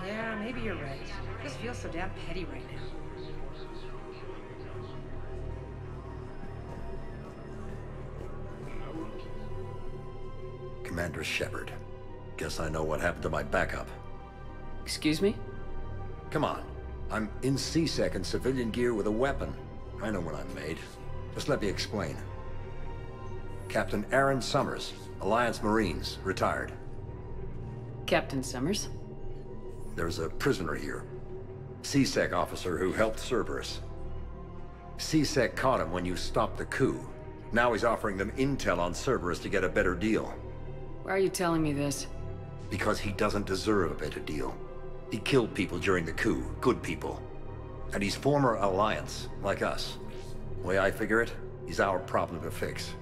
Yeah, maybe you're right. This feels so damn petty right now. Commander Shepard. Guess I know what happened to my backup. Excuse me? Come on. I'm in C-Sec in civilian gear with a weapon. I know what I'm made. Just let me explain. Captain Aaron Summers, Alliance Marines, retired. Captain Summers? There's a prisoner here. C-Sec officer who helped Cerberus. C-Sec caught him when you stopped the coup. Now he's offering them intel on Cerberus to get a better deal. Why are you telling me this? Because he doesn't deserve a better deal. He killed people during the coup, good people. And he's former Alliance, like us. The Way I figure it, he's our problem to fix.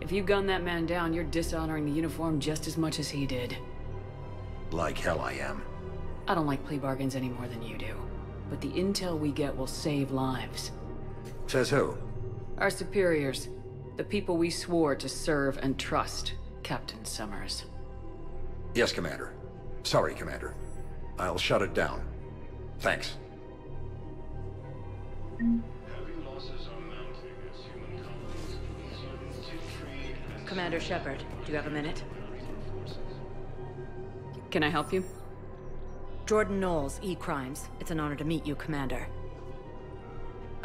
If you gun that man down, you're dishonoring the uniform just as much as he did. Like hell I am. I don't like plea bargains any more than you do. But the intel we get will save lives. Says who? Our superiors. The people we swore to serve and trust, Captain Summers. Yes, Commander. Sorry, Commander. I'll shut it down. Thanks. Heavy losses are mounting human colonies lose infantry and Commander Shepard, do you have a minute? Can I help you? Jordan Knowles, E-Crimes. It's an honor to meet you, Commander.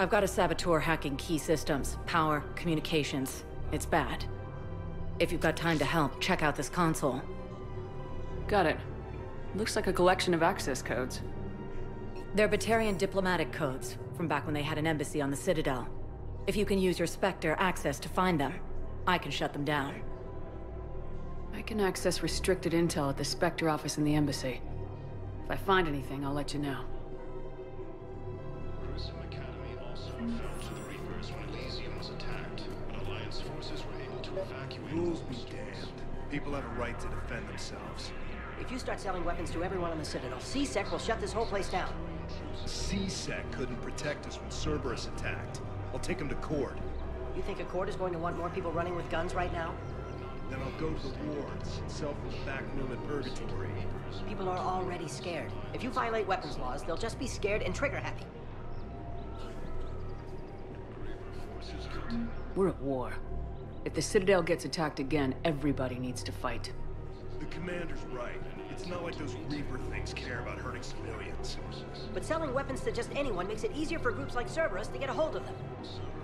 I've got a saboteur hacking key systems, power, communications. It's bad. If you've got time to help, check out this console. Got it. Looks like a collection of access codes. They're Batarian diplomatic codes, from back when they had an embassy on the Citadel. If you can use your Spectre access to find them, I can shut them down. I can access restricted intel at the Spectre office in the embassy. If I find anything, I'll let you know. Fell to the Reapers when Elysium was attacked, but Alliance forces were able to evacuate Rules be damned. People have a right to defend themselves. If you start selling weapons to everyone on the Citadel, C-Sec will shut this whole place down. C-Sec couldn't protect us when Cerberus attacked. I'll take him to court. You think a court is going to want more people running with guns right now? Then I'll go to the wards and sell from the back room at Purgatory. People are already scared. If you violate weapons laws, they'll just be scared and trigger happy. We're at war. If the Citadel gets attacked again, everybody needs to fight. The commander's right. It's not like those Reaper things care about hurting civilians. But selling weapons to just anyone makes it easier for groups like Cerberus to get a hold of them.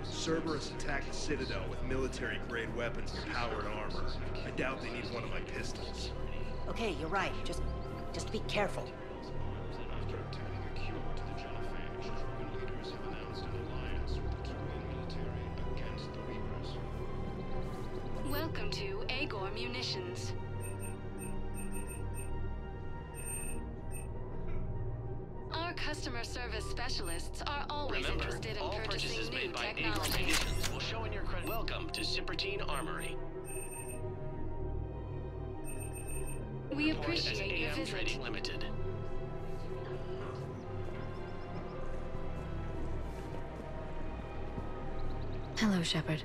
Cerberus attacked the Citadel with military-grade weapons and powered armor. I doubt they need one of my pistols. Okay, you're right. Just, just be careful. Munitions. Our customer service specialists are always Remember, interested in all purchasing purchases new made by Agor technology. Munitions will show in your credit. Welcome to Cipritine Armory. We Report as appreciate your visit. Trading Limited. Hello, Shepard.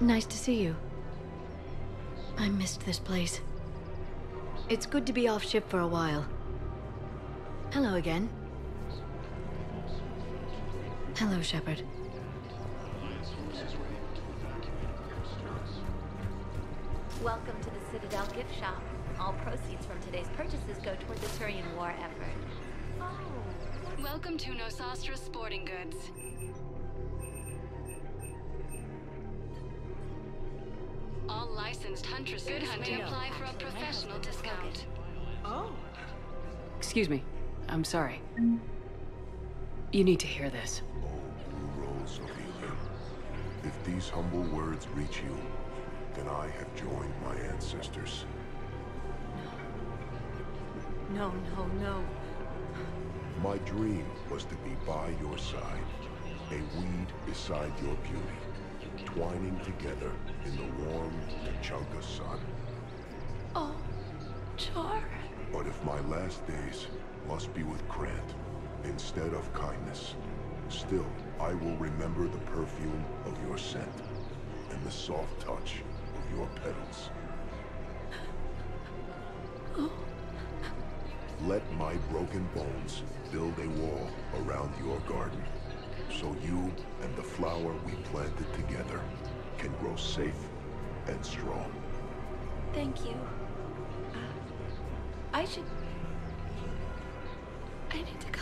Nice to see you. I missed this place. It's good to be off ship for a while. Hello again. Hello, Shepard. Welcome to the Citadel gift shop. All proceeds from today's purchases go toward the Turian war effort. Oh. Welcome to Nos Astra Sporting Goods. Licensed huntresses Good may hunting. apply for a professional discount. Oh. Excuse me. I'm sorry. You need to hear this. Blue rolls of Illium. If these humble words reach you, then I have joined my ancestors. No, no, no. My dream was to be by your side, a weed beside your beauty, twining together in the warm Tuchanka sun. Oh, Char. But if my last days must be with Grunt instead of kindness, still I will remember the perfume of your scent and the soft touch of your petals. Let my broken bones build a wall around your garden, so you and the flower we planted together can grow safe and strong. Thank you. Uh, I should. I need to go.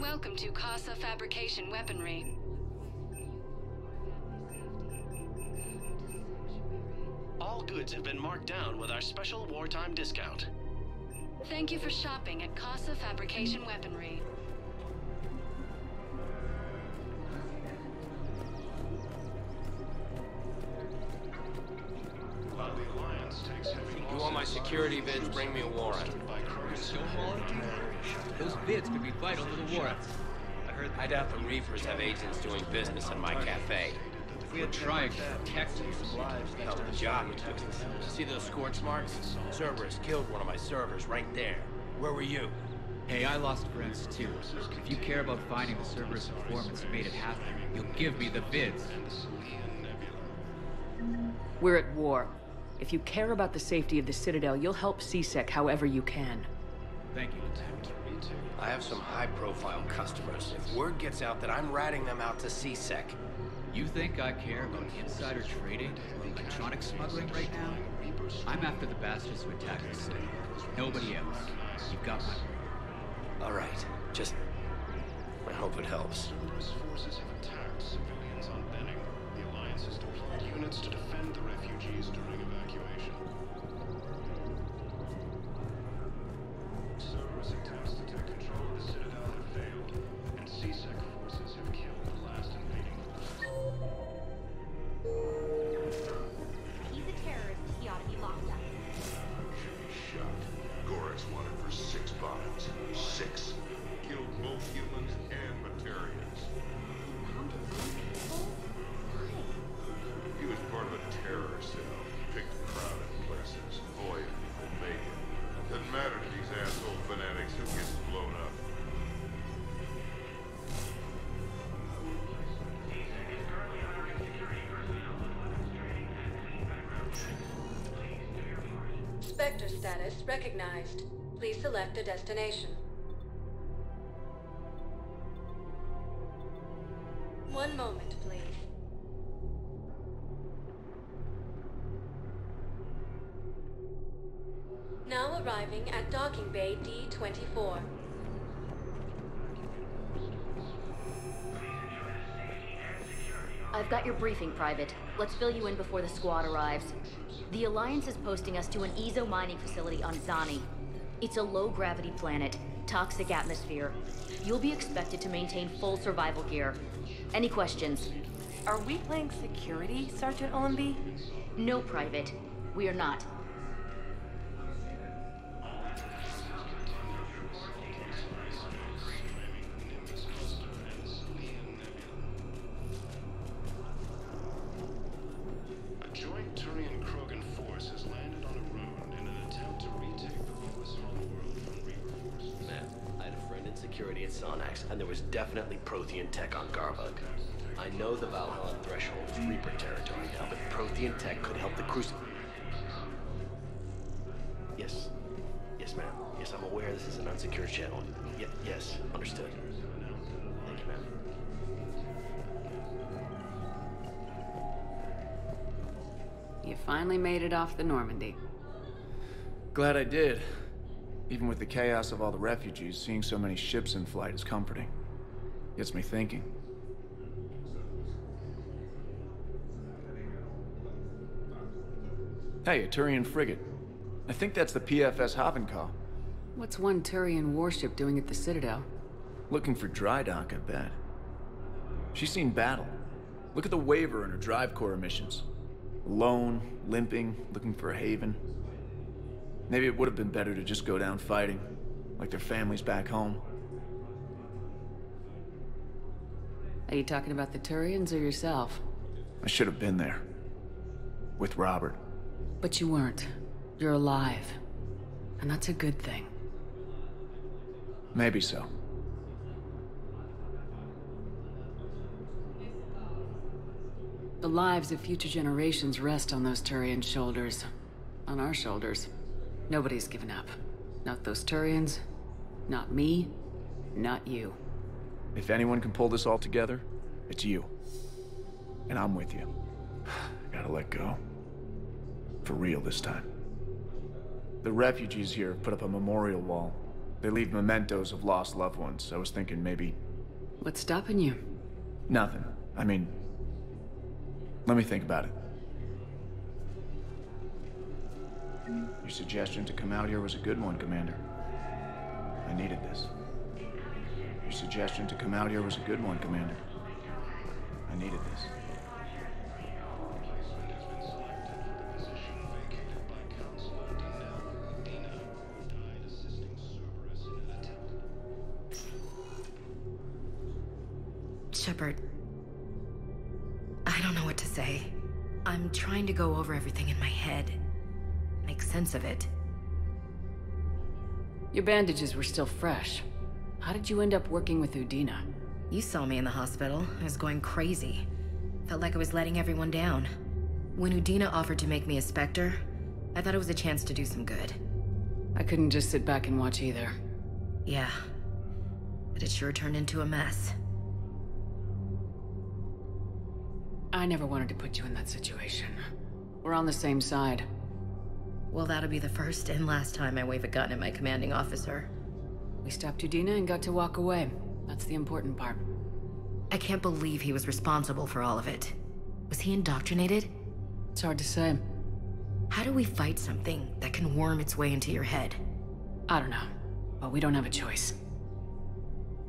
Welcome to Kassa Fabrication Weaponry. All goods have been marked down with our special wartime discount. Thank you for shopping at Kassa Fabrication Weaponry. You want my security vids, bring me a warrant. Those bids could be vital to the war. I heard I doubt the Reapers have agents doing business in my cafe. We're trying to protect you. Hell of a job you're doing. See those scorch marks? Cerberus killed one of my servers right there. Where were you? Hey, I lost friends too. If you care about finding the Cerberus informants who made it happen, you'll give me the bids. We're at war. If you care about the safety of the Citadel, you'll help C-Sec however you can. Thank you. I have some high-profile customers. If word gets out that I'm ratting them out to C-Sec, You think I care about insider trading or electronic smuggling right now? I'm after the bastards who attacked the city. Nobody else. You've got my word. all right. Just, I hope it helps. Cerberus forces have attacked civilians on Benning. The Alliance has deployed units to defend the refugees during evacuation. Cerberus attempts destination. One moment, please. Now arriving at docking bay D24. I've got your briefing, Private. Let's fill you in before the squad arrives. The Alliance is posting us to an eezo mining facility on Zani. It's a low-gravity planet, toxic atmosphere. You'll be expected to maintain full survival gear. Any questions? Are we playing security, Sergeant Olenby? No, Private. We are not. Finally made it off the Normandy. Glad I did. Even with the chaos of all the refugees, seeing so many ships in flight is comforting. Gets me thinking. Hey, a Turian frigate. I think that's the PFS Havenkaw. What's one Turian warship doing at the Citadel? Looking for dry dock, I bet. She's seen battle. Look at the waiver in her drive core emissions. Alone, limping, looking for a haven. Maybe it would have been better to just go down fighting, like their families back home. Are you talking about the Turians or yourself? I should have been there. With Robert. But you weren't. You're alive. And that's a good thing. Maybe so. The lives of future generations rest on those Turian shoulders. On our shoulders. Nobody's given up. Not those Turians, not me, not you. If anyone can pull this all together, it's you. And I'm with you. Gotta let go. For real this time. The refugees here have put up a memorial wall. They leave mementos of lost loved ones. I was thinking maybe... What's stopping you? Nothing. I mean... Let me think about it. Your suggestion to come out here was a good one, Commander. I needed this. Your suggestion to come out here was a good one, Commander. I needed this. Shepard. I don't know what to say. I'm trying to go over everything in my head. Make sense of it. Your bandages were still fresh. How did you end up working with Udina? You saw me in the hospital. I was going crazy. Felt like I was letting everyone down. When Udina offered to make me a Spectre, I thought it was a chance to do some good. I couldn't just sit back and watch either. Yeah. But it sure turned into a mess. I never wanted to put you in that situation. We're on the same side. Well, that'll be the first and last time I wave a gun at my commanding officer. We stopped Udina and got to walk away. That's the important part. I can't believe he was responsible for all of it. Was he indoctrinated? It's hard to say. How do we fight something that can worm its way into your head? I don't know. But we don't have a choice.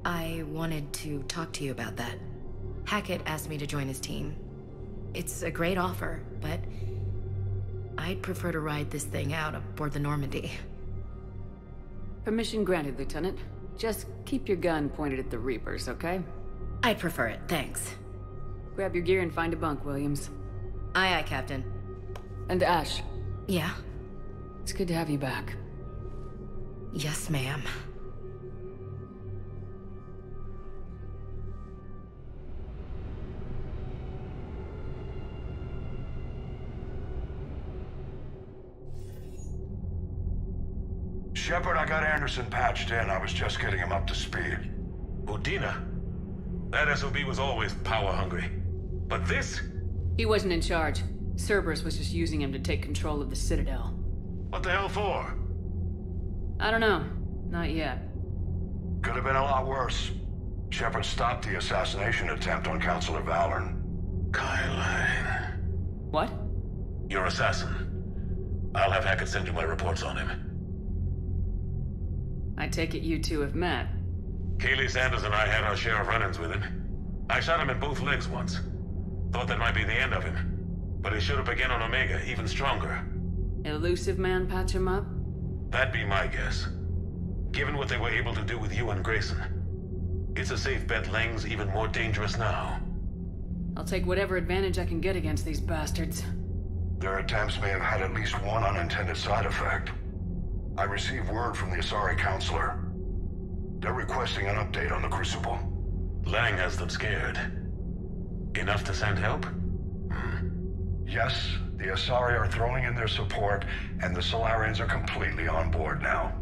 I wanted to talk to you about that. Hackett asked me to join his team. It's a great offer, but I'd prefer to ride this thing out aboard the Normandy. Permission granted, Lieutenant. Just keep your gun pointed at the Reapers, okay? I'd prefer it, thanks. Grab your gear and find a bunk, Williams. Aye, aye, Captain. And Ash. Yeah? It's good to have you back. Yes, ma'am. Shepard, Anderson patched in. I was just getting him up to speed. Udina? That SOB was always power hungry. But this? He wasn't in charge. Cerberus was just using him to take control of the Citadel. What the hell for? I don't know. Not yet. Could have been a lot worse. Shepard stopped the assassination attempt on Councilor Valern. Kyline. What? Your assassin. I'll have Hackett send you my reports on him. I take it you two have met. Kahlee Sanders and I had our share of run-ins with him. I shot him in both legs once. Thought that might be the end of him. But he showed up again on Omega, even stronger. Illusive Man patch him up? That'd be my guess. Given what they were able to do with you and Grayson. It's a safe bet Leng's even more dangerous now. I'll take whatever advantage I can get against these bastards. Their attempts may have had at least one unintended side effect. I received word from the Asari councilor. They're requesting an update on the Crucible. Leng has them scared. Enough to send help? Hmm. Yes, the Asari are throwing in their support, and the Salarians are completely on board now.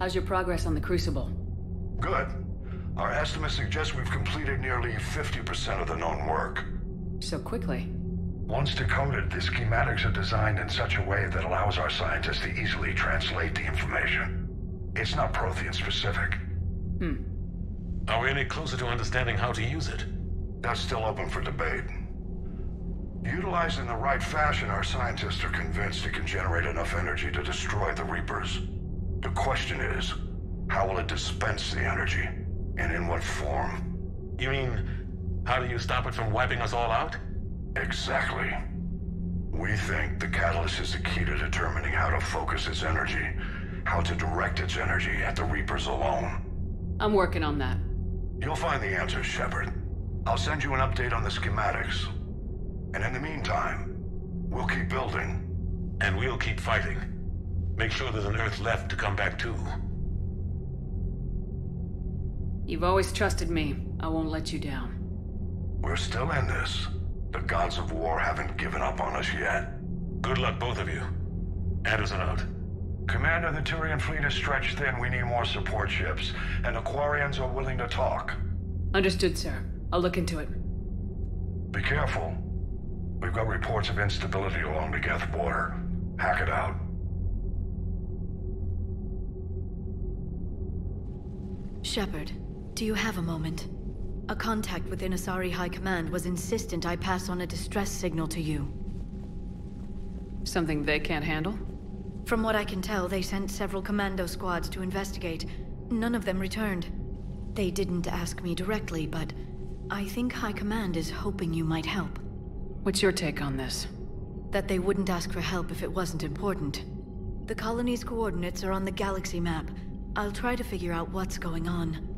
How's your progress on the Crucible? Good. Our estimates suggest we've completed nearly 50% of the known work. So quickly. Once decoded, the schematics are designed in such a way that allows our scientists to easily translate the information. It's not Prothean specific. Hmm. Are we any closer to understanding how to use it? That's still open for debate. Utilized in the right fashion, our scientists are convinced it can generate enough energy to destroy the Reapers. The question is, how will it dispense the energy? And in what form? You mean, how do you stop it from wiping us all out? Exactly. We think the catalyst is the key to determining how to focus its energy, how to direct its energy at the Reapers alone. I'm working on that. You'll find the answers, Shepard. I'll send you an update on the schematics. And in the meantime, we'll keep building. And we'll keep fighting. Make sure there's an Earth left to come back to. You've always trusted me. I won't let you down. We're still in this. The gods of war haven't given up on us yet. Good luck, both of you. Anderson out. Commander, the Turian fleet is stretched thin. We need more support ships. And the Quarians are willing to talk. Understood, sir. I'll look into it. Be careful. We've got reports of instability along the Geth border. Hackett out. Shepard, do you have a moment? A contact within Asari High Command was insistent I pass on a distress signal to you. Something they can't handle? From what I can tell, they sent several commando squads to investigate. None of them returned. They didn't ask me directly, but I think High Command is hoping you might help. What's your take on this? That they wouldn't ask for help if it wasn't important. The colony's coordinates are on the galaxy map. I'll try to figure out what's going on.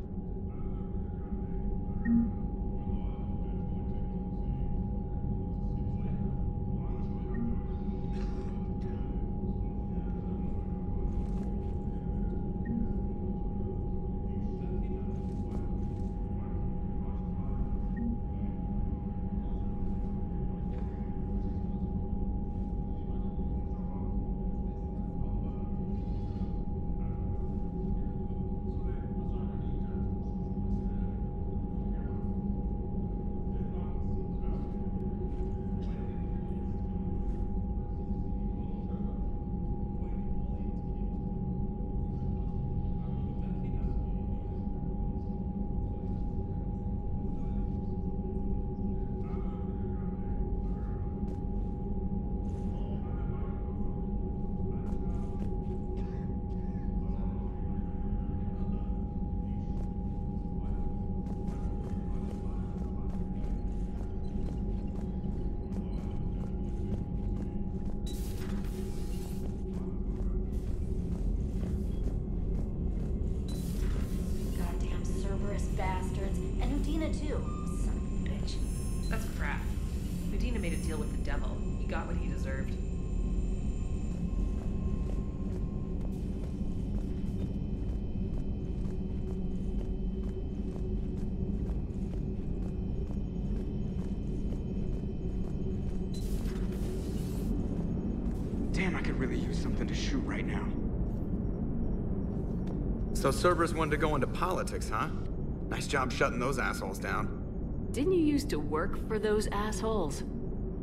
And Udina too. Son of a bitch. That's crap. Udina made a deal with the devil. He got what he deserved. Damn, I could really use something to shoot right now. So Cerberus wanted to go into politics, huh? Nice job shutting those assholes down. Didn't you used to work for those assholes?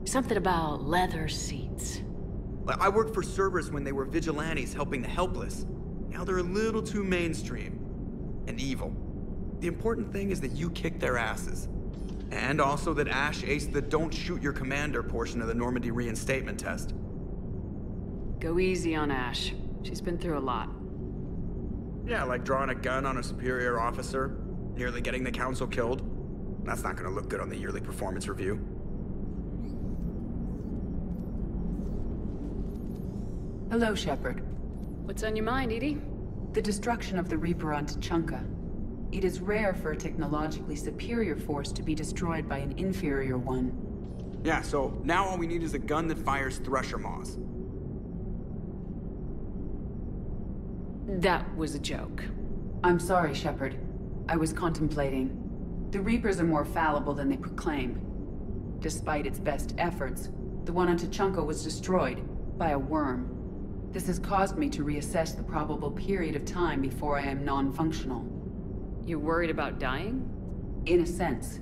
Something about leather seats. I worked for Cerberus when they were vigilantes helping the helpless. Now they're a little too mainstream and evil. The important thing is that you kick their asses. And also that Ash aced the don't shoot your commander portion of the Normandy reinstatement test. Go easy on Ash. She's been through a lot. Yeah, like drawing a gun on a superior officer, nearly getting the council killed. That's not gonna look good on the yearly performance review. Hello, Shepard. What's on your mind, EDI? The destruction of the Reaper on Tuchanka. It is rare for a technologically superior force to be destroyed by an inferior one. Yeah, so now all we need is a gun that fires Thresher Maws. That was a joke. I'm sorry, Shepard. I was contemplating. The Reapers are more fallible than they proclaim. Despite its best efforts, the one on Tuchanka was destroyed by a worm. This has caused me to reassess the probable period of time before I am non-functional. You're worried about dying? In a sense.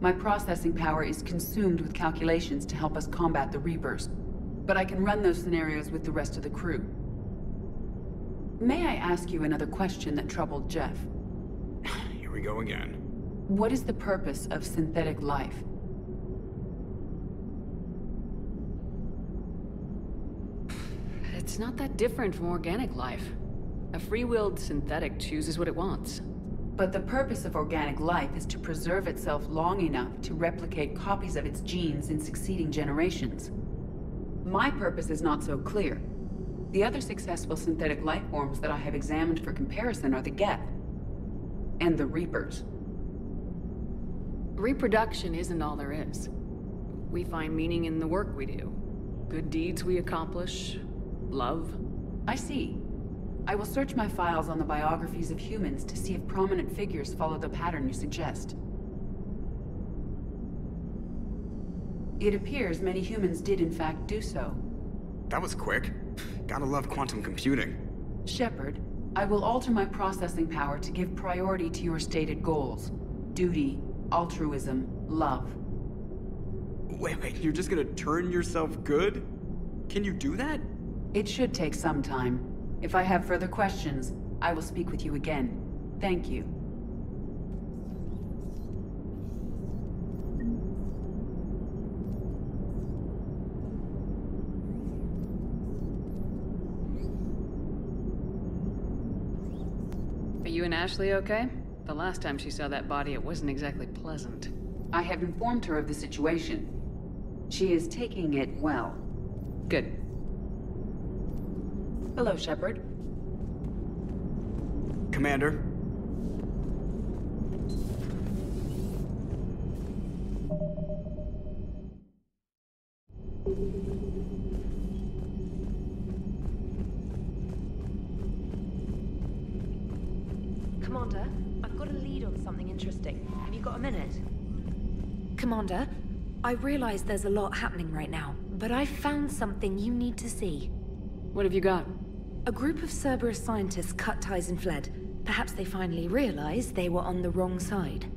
My processing power is consumed with calculations to help us combat the Reapers. But I can run those scenarios with the rest of the crew. May I ask you another question that troubled Jeff? Here we go again. What is the purpose of synthetic life? It's not that different from organic life. A free-willed synthetic chooses what it wants. But the purpose of organic life is to preserve itself long enough to replicate copies of its genes in succeeding generations. My purpose is not so clear. The other successful synthetic life forms that I have examined for comparison are the Geth. And the Reapers. Reproduction isn't all there is. We find meaning in the work we do. Good deeds we accomplish. Love. I see. I will search my files on the biographies of humans to see if prominent figures follow the pattern you suggest. It appears many humans did in fact do so. That was quick. Gotta love quantum computing. Shepard, I will alter my processing power to give priority to your stated goals. Duty, altruism, love. Wait, wait, you're just gonna turn yourself good? Can you do that? It should take some time. If I have further questions, I will speak with you again. Thank you. You and Ashley okay? The last time she saw that body, it wasn't exactly pleasant. I have informed her of the situation. She is taking it well. Good. Hello, Shepard. Commander. Commander, I've got a lead on something interesting. Have you got a minute? Commander, I realize there's a lot happening right now, but I've found something you need to see. What have you got? A group of Cerberus scientists cut ties and fled. Perhaps they finally realized they were on the wrong side.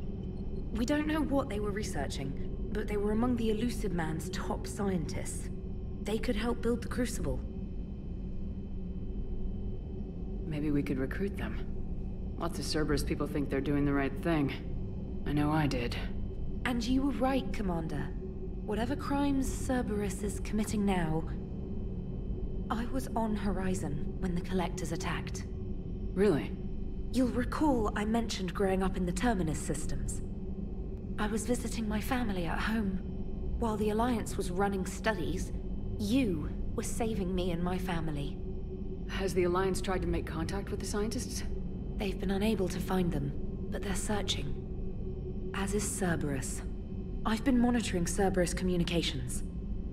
We don't know what they were researching, but they were among the Illusive Man's top scientists. They could help build the Crucible. Maybe we could recruit them. Lots of Cerberus people think they're doing the right thing. I know I did. And you were right, Commander. Whatever crimes Cerberus is committing now, I was on Horizon when the Collectors attacked. Really? You'll recall I mentioned growing up in the Terminus systems. I was visiting my family at home. While the Alliance was running studies, you were saving me and my family. Has the Alliance tried to make contact with the scientists? They've been unable to find them, but they're searching. As is Cerberus. I've been monitoring Cerberus communications.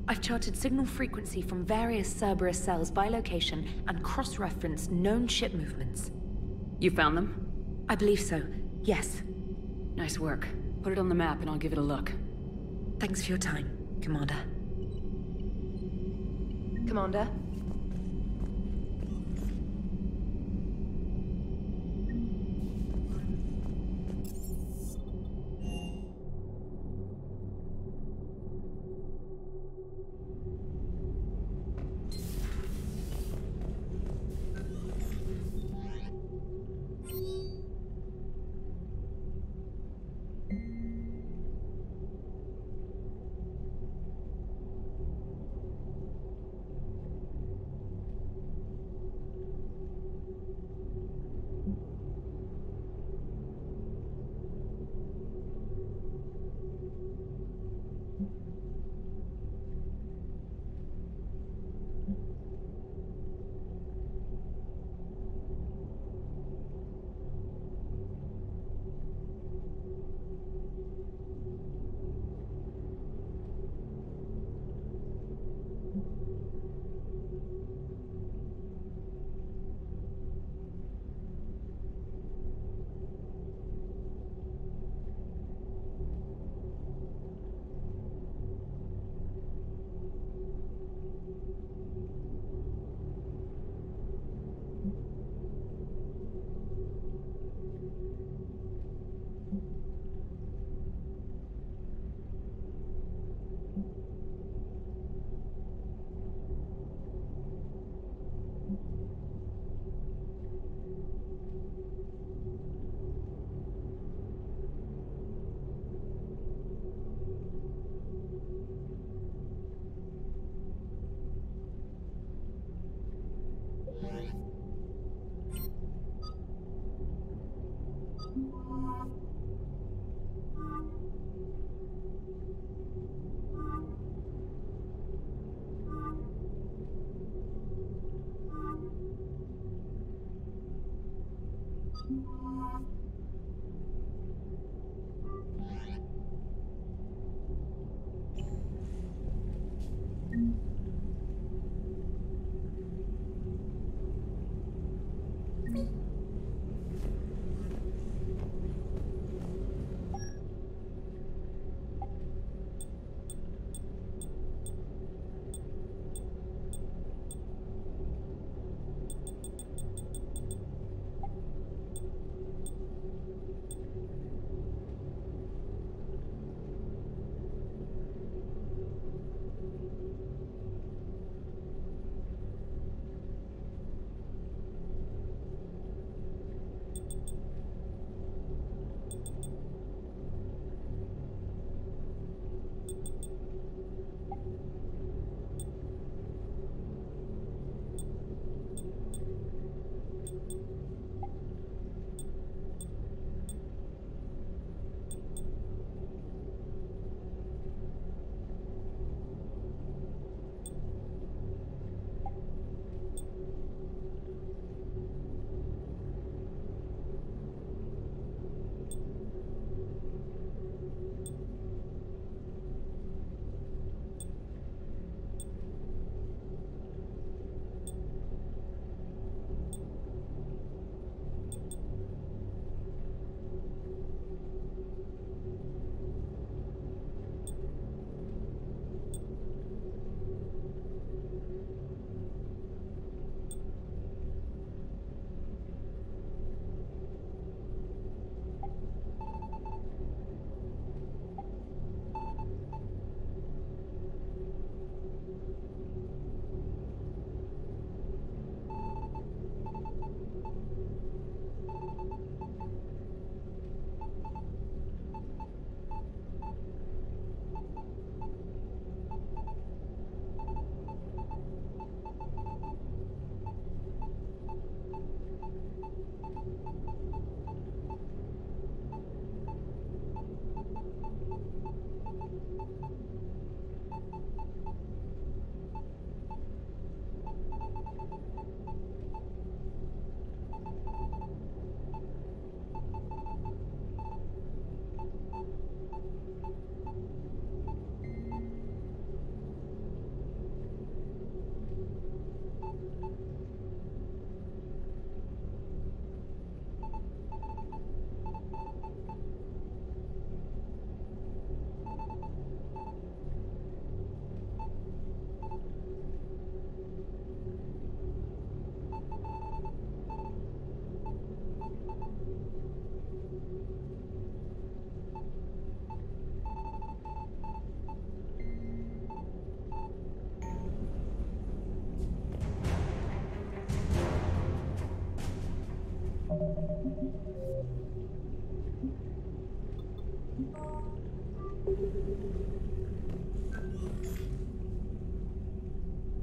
I've charted signal frequency from various Cerberus cells by location and cross-referenced known ship movements. You found them? I believe so, yes. Nice work. Put it on the map and I'll give it a look. Thanks for your time, Commander. Commander?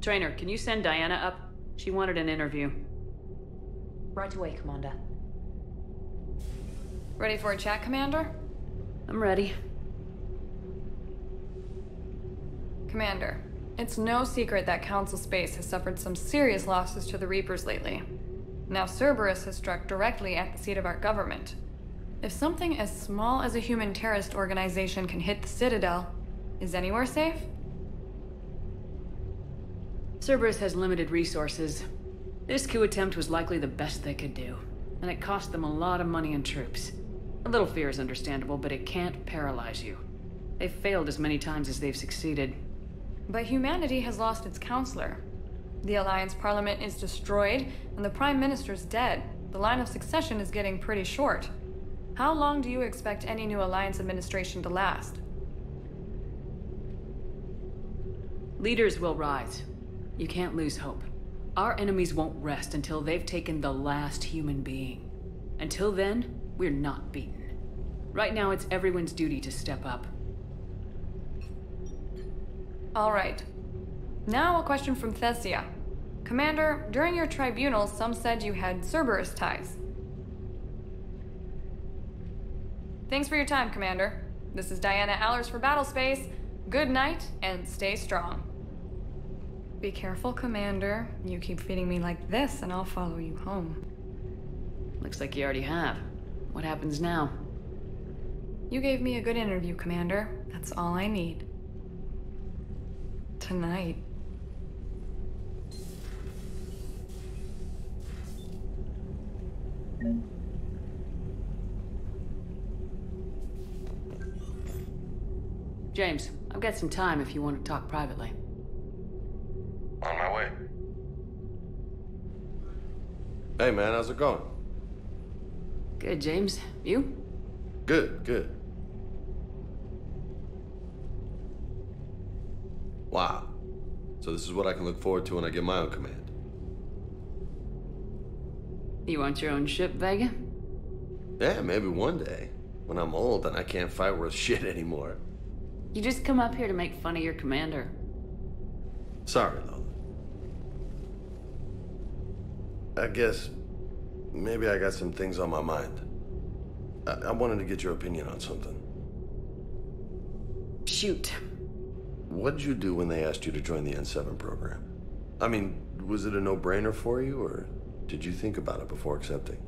Traynor, can you send Diana up? She wanted an interview. Right away, Commander. Ready for a chat, Commander? I'm ready. Commander, it's no secret that Council Space has suffered some serious losses to the Reapers lately. Now Cerberus has struck directly at the seat of our government. If something as small as a human terrorist organization can hit the Citadel, is anywhere safe? Cerberus has limited resources. This coup attempt was likely the best they could do, and it cost them a lot of money and troops. A little fear is understandable, but it can't paralyze you. They've failed as many times as they've succeeded. But humanity has lost its councilor. The Alliance Parliament is destroyed, and the Prime Minister's dead. The line of succession is getting pretty short. How long do you expect any new Alliance administration to last? Leaders will rise. You can't lose hope. Our enemies won't rest until they've taken the last human being. Until then, we're not beaten. Right now, it's everyone's duty to step up. All right. Now a question from Thessia. Commander, during your tribunal, some said you had Cerberus ties. Thanks for your time, Commander. This is Diana Allers for Battlespace. Good night, and stay strong. Be careful, Commander. You keep feeding me like this, and I'll follow you home. Looks like you already have. What happens now? You gave me a good interview, Commander. That's all I need. Tonight. James, I've got some time if you want to talk privately. On my way. Hey man, how's it going? Good, James. You? Good, good. Wow. So this is what I can look forward to when I get my own command. You want your own ship, Vega? Yeah, maybe one day. When I'm old and I can't fight worth shit anymore. You just come up here to make fun of your commander. Sorry, Lola. I guess maybe I got some things on my mind. I, I wanted to get your opinion on something. Shoot. What did you do when they asked you to join the N7 program? I mean, was it a no-brainer for you, or did you think about it before accepting?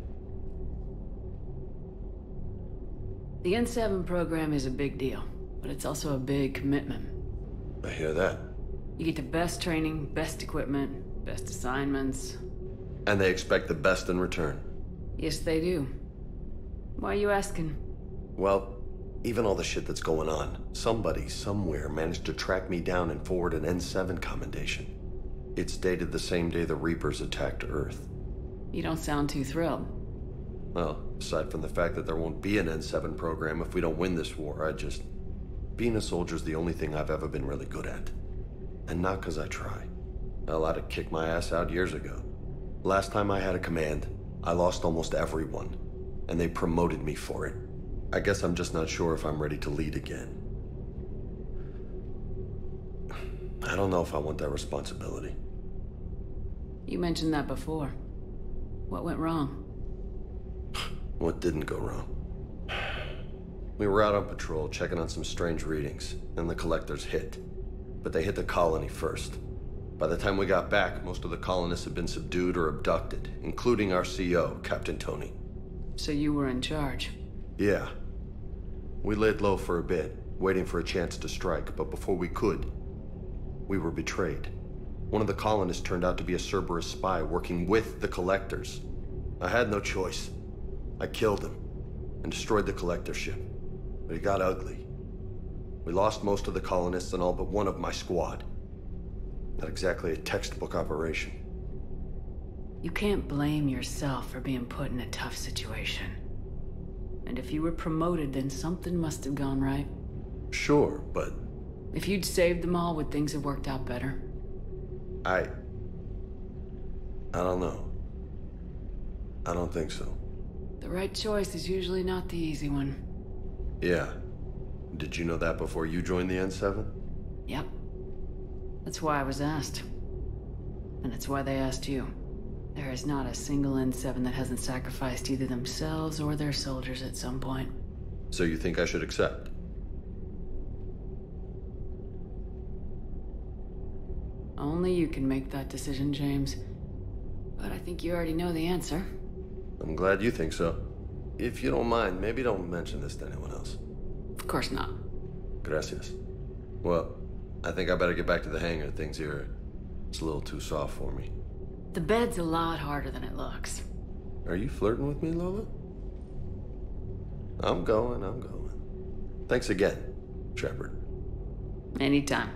The N7 program is a big deal, but it's also a big commitment. I hear that. You get the best training, best equipment, best assignments. And they expect the best in return. Yes, they do. Why are you asking? Well, even all the shit that's going on, somebody somewhere managed to track me down and forward an N7 commendation. It's dated the same day the Reapers attacked Earth. You don't sound too thrilled. Well, aside from the fact that there won't be an N7 program if we don't win this war, I just... Being a soldier's the only thing I've ever been really good at. And not because I try. Hell, I'd have kicked my ass out years ago. Last time I had a command, I lost almost everyone. And they promoted me for it. I guess I'm just not sure if I'm ready to lead again. I don't know if I want that responsibility. You mentioned that before. What went wrong? What didn't go wrong? We were out on patrol, checking on some strange readings, and the collectors hit. But they hit the colony first. By the time we got back, most of the colonists had been subdued or abducted, including our CO, Captain Toni. So you were in charge? Yeah. We laid low for a bit, waiting for a chance to strike, but before we could, we were betrayed. One of the colonists turned out to be a Cerberus spy working with the Collectors. I had no choice. I killed him and destroyed the Collector ship. But it got ugly. We lost most of the colonists and all but one of my squad. Not exactly a textbook operation. You can't blame yourself for being put in a tough situation. And if you were promoted, then something must have gone right. Sure, but... If you'd saved them all, would things have worked out better? I... I don't know. I don't think so. The right choice is usually not the easy one. Yeah. Did you know that before you joined the N7? Yep. That's why I was asked. And it's why they asked you. There is not a single N7 that hasn't sacrificed either themselves or their soldiers at some point. So you think I should accept? Only you can make that decision, James. But I think you already know the answer. I'm glad you think so. If you don't mind, maybe don't mention this to anyone else. Of course not. Gracias. Well, I think I better get back to the hangar. Things here, it's a little too soft for me. The bed's a lot harder than it looks. Are you flirting with me, Lola? I'm going, I'm going. Thanks again, Shepard. Anytime.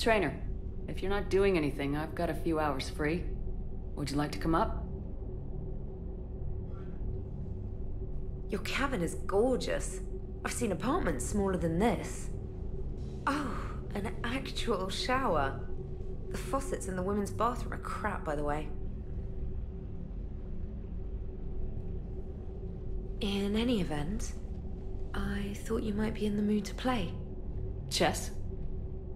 Traynor, if you're not doing anything, I've got a few hours free. Would you like to come up? Your cabin is gorgeous. I've seen apartments smaller than this. Oh, an actual shower. The faucets in the women's bathroom are crap, by the way. In any event, I thought you might be in the mood to play. Chess?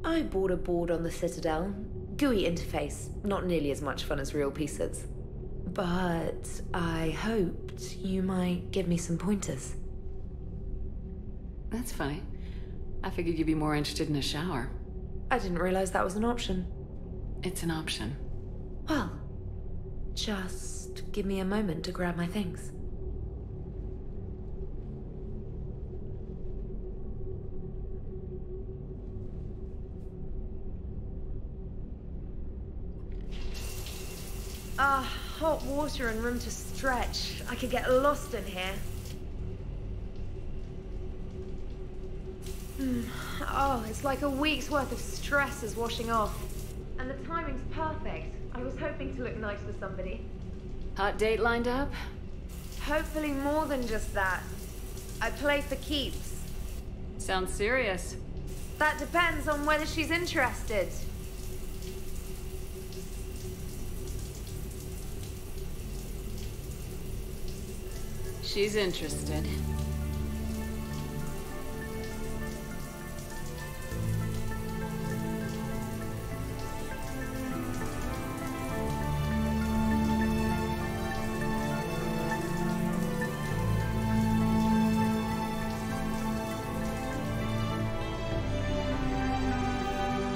I bought a board on the Citadel. GUI interface, not nearly as much fun as real pieces. But I hoped you might give me some pointers. That's funny. I figured you'd be more interested in a shower. I didn't realize that was an option. It's an option. Well, just give me a moment to grab my things. Ah, hot water and room to stretch. I could get lost in here. Mm. Oh, it's like a week's worth of stress is washing off. And the timing's perfect. I was hoping to look nice for somebody. Hot date lined up? Hopefully more than just that. I play for keeps. Sounds serious. That depends on whether she's interested. She's interested.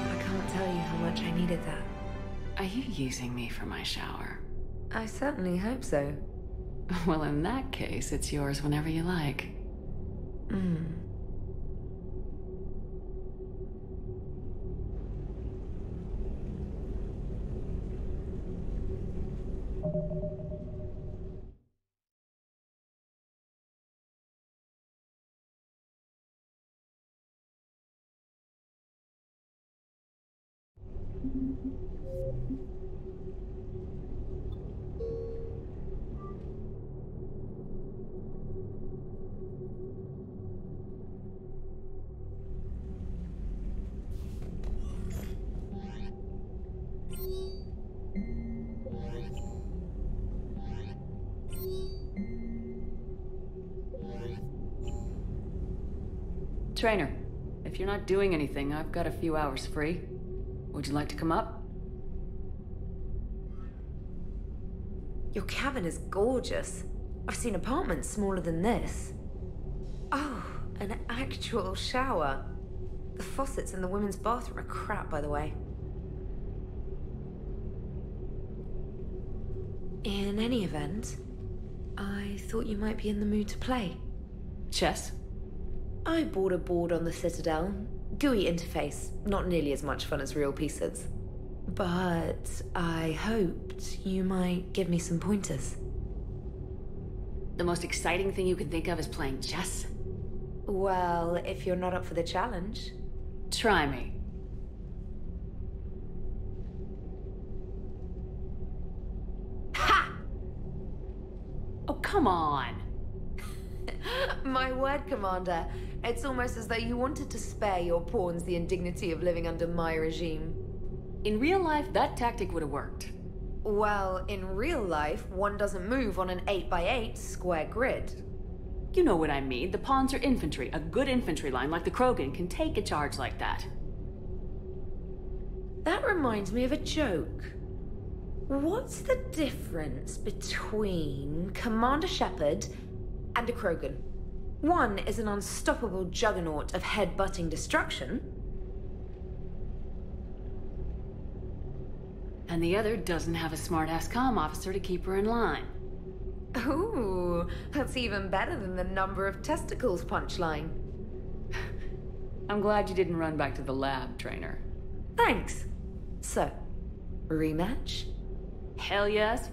I can't tell you how much I needed that. Are you using me for my shower? I certainly hope so. Well, in that case, it's yours whenever you like. Hmm. Traynor, if you're not doing anything, I've got a few hours free. Would you like to come up? Your cabin is gorgeous. I've seen apartments smaller than this. Oh, an actual shower. The faucets in the women's bathroom are crap, by the way. In any event, I thought you might be in the mood to play. Chess? I bought a board on the Citadel. GUI interface, not nearly as much fun as real pieces. But I hoped you might give me some pointers. The most exciting thing you can think of is playing chess? Well, if you're not up for the challenge. Try me. Ha! Oh, come on. My word, Commander. It's almost as though you wanted to spare your pawns the indignity of living under my regime. In real life, that tactic would have worked. Well, in real life, one doesn't move on an 8x8 square grid. You know what I mean. The pawns are infantry. A good infantry line like the Krogan can take a charge like that. That reminds me of a joke. What's the difference between Commander Shepard and a Krogan? One is an unstoppable juggernaut of head-butting destruction. And the other doesn't have a smart-ass comm officer to keep her in line. Ooh, that's even better than the number of testicles punchline. I'm glad you didn't run back to the lab, Traynor. Thanks. So, rematch? Hell yes.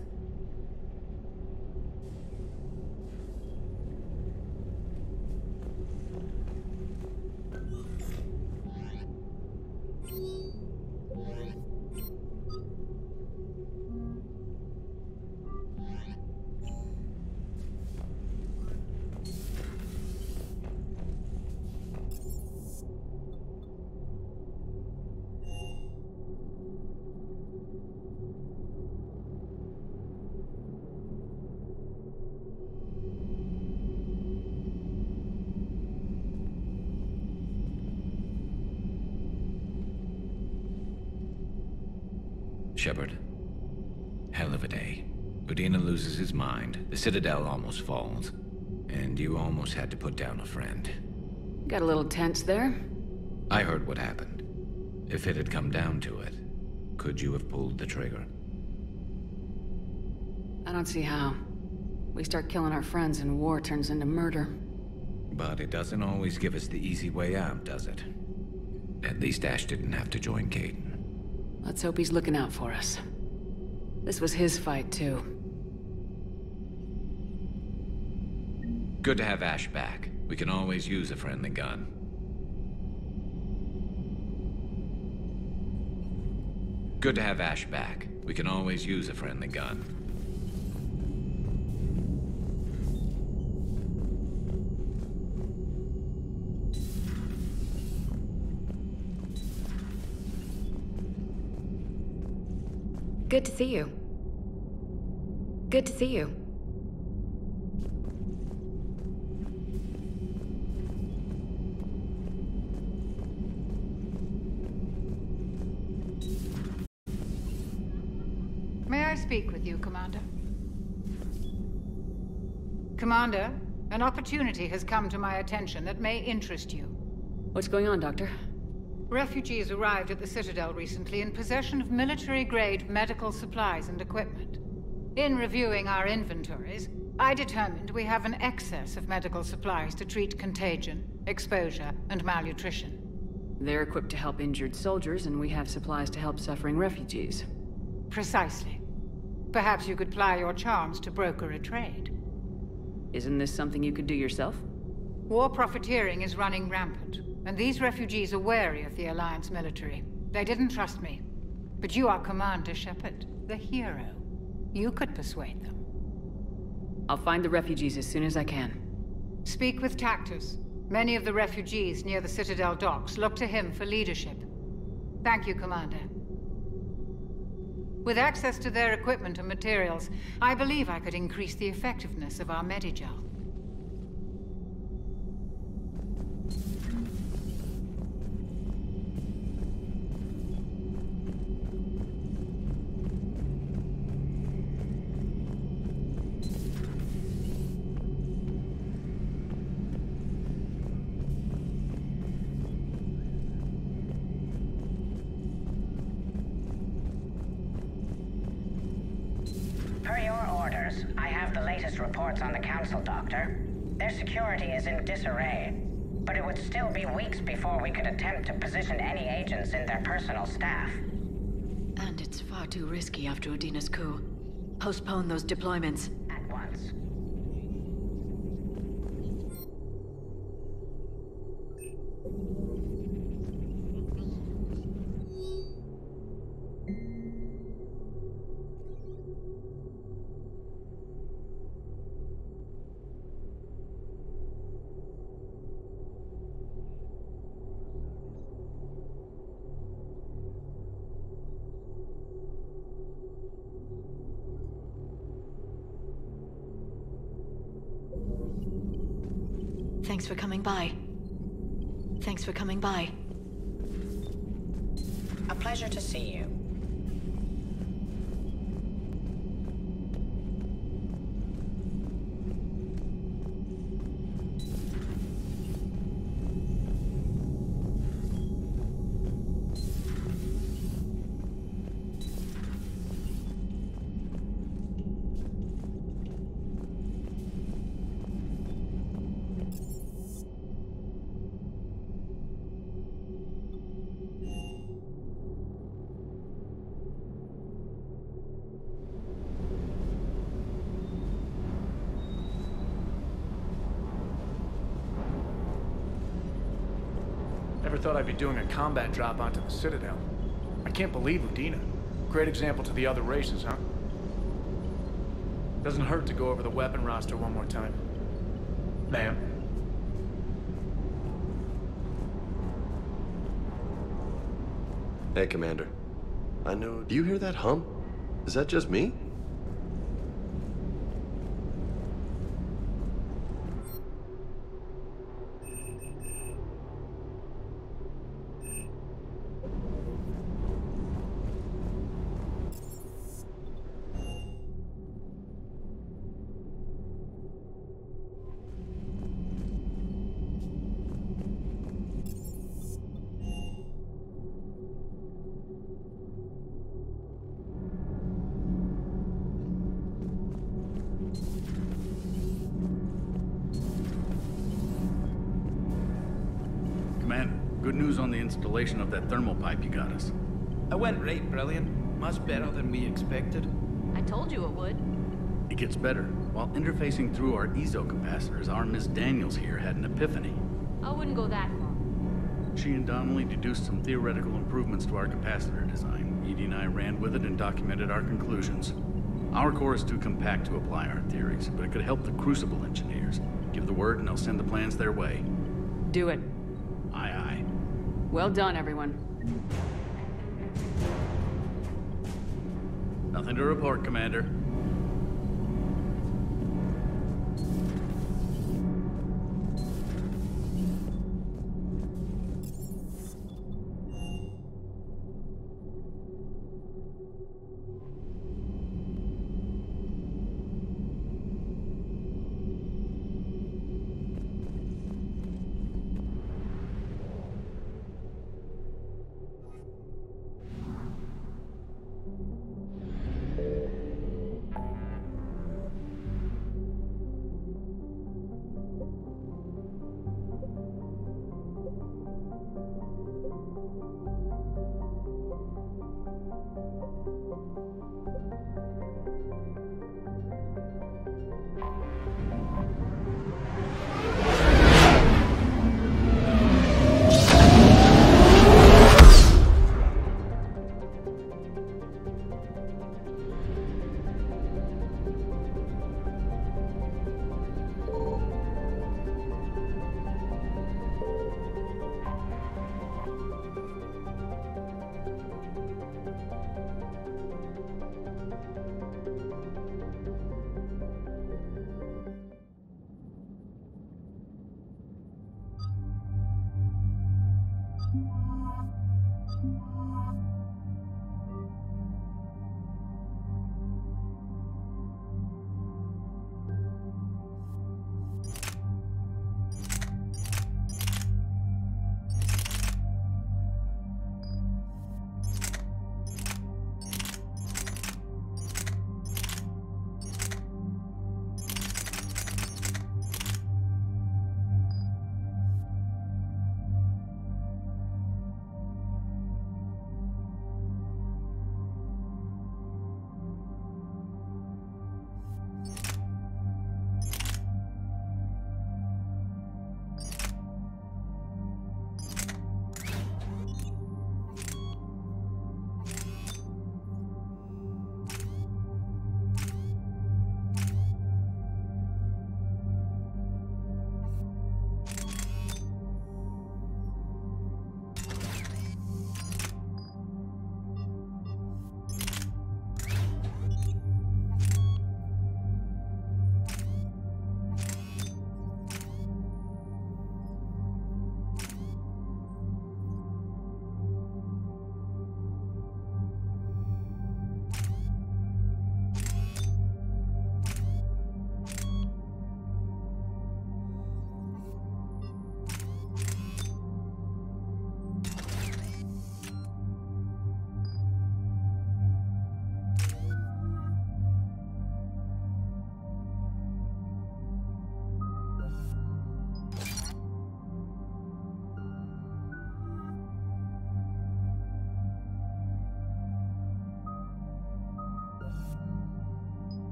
Mind, the Citadel almost falls, and you almost had to put down a friend. Got a little tense there. I heard what happened. If it had come down to it, could you have pulled the trigger? I don't see how. We start killing our friends and war turns into murder. But it doesn't always give us the easy way out, does it? At least Ash didn't have to join Kaidan. Let's hope he's looking out for us. This was his fight, too. Good to have Ash back. We can always use a friendly gun. Good to have Ash back. We can always use a friendly gun. Good to see you. Good to see you. May I speak with you, Commander? Commander, an opportunity has come to my attention that may interest you. What's going on, Doctor? Refugees arrived at the Citadel recently in possession of military-grade medical supplies and equipment. In reviewing our inventories, I determined we have an excess of medical supplies to treat contagion, exposure, and malnutrition. They're equipped to help injured soldiers, and we have supplies to help suffering refugees. Precisely. Perhaps you could ply your charms to broker a trade. Isn't this something you could do yourself? War profiteering is running rampant, and these refugees are wary of the Alliance military. They didn't trust me. But you are Commander Shepard, the hero. You could persuade them. I'll find the refugees as soon as I can. Speak with Tactus. Many of the refugees near the Citadel docks look to him for leadership. Thank you, Commander. With access to their equipment and materials, I believe I could increase the effectiveness of our medi-gel. Disarray, but it would still be weeks before we could attempt to position any agents in their personal staff. And it's far too risky after Udina's coup. Postpone those deployments. At once. By. Thanks for coming by. A pleasure to see you. I'd be doing a combat drop onto the Citadel. I can't believe Udina. Great example to the other races, huh? Doesn't hurt to go over the weapon roster one more time. Ma'am. Hey, Commander. I know. Do you hear that hum? Is that just me? Good news on the installation of that thermal pipe you got us. It went right brilliant. Much better than we expected. I told you it would. It gets better. While interfacing through our eezo capacitors, our Miss Daniels here had an epiphany. I wouldn't go that far. She and Donnelly deduced some theoretical improvements to our capacitor design. EDI and I ran with it and documented our conclusions. Our core is too compact to apply our theories, but it could help the Crucible engineers. Give the word and they'll send the plans their way. Do it. Well done, everyone. Nothing to report, Commander.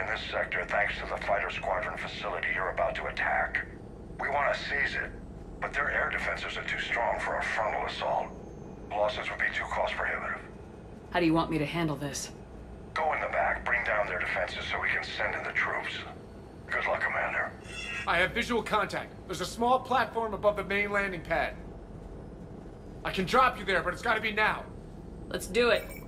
In this sector thanks to the fighter squadron facility you're about to attack. We want to seize it, but their air defenses are too strong for a frontal assault. Losses would be too cost prohibitive. How do you want me to handle this? Go in the back, bring down their defenses so we can send in the troops. Good luck, Commander. I have visual contact. There's a small platform above the main landing pad. I can drop you there, but it's gotta be now. Let's do it.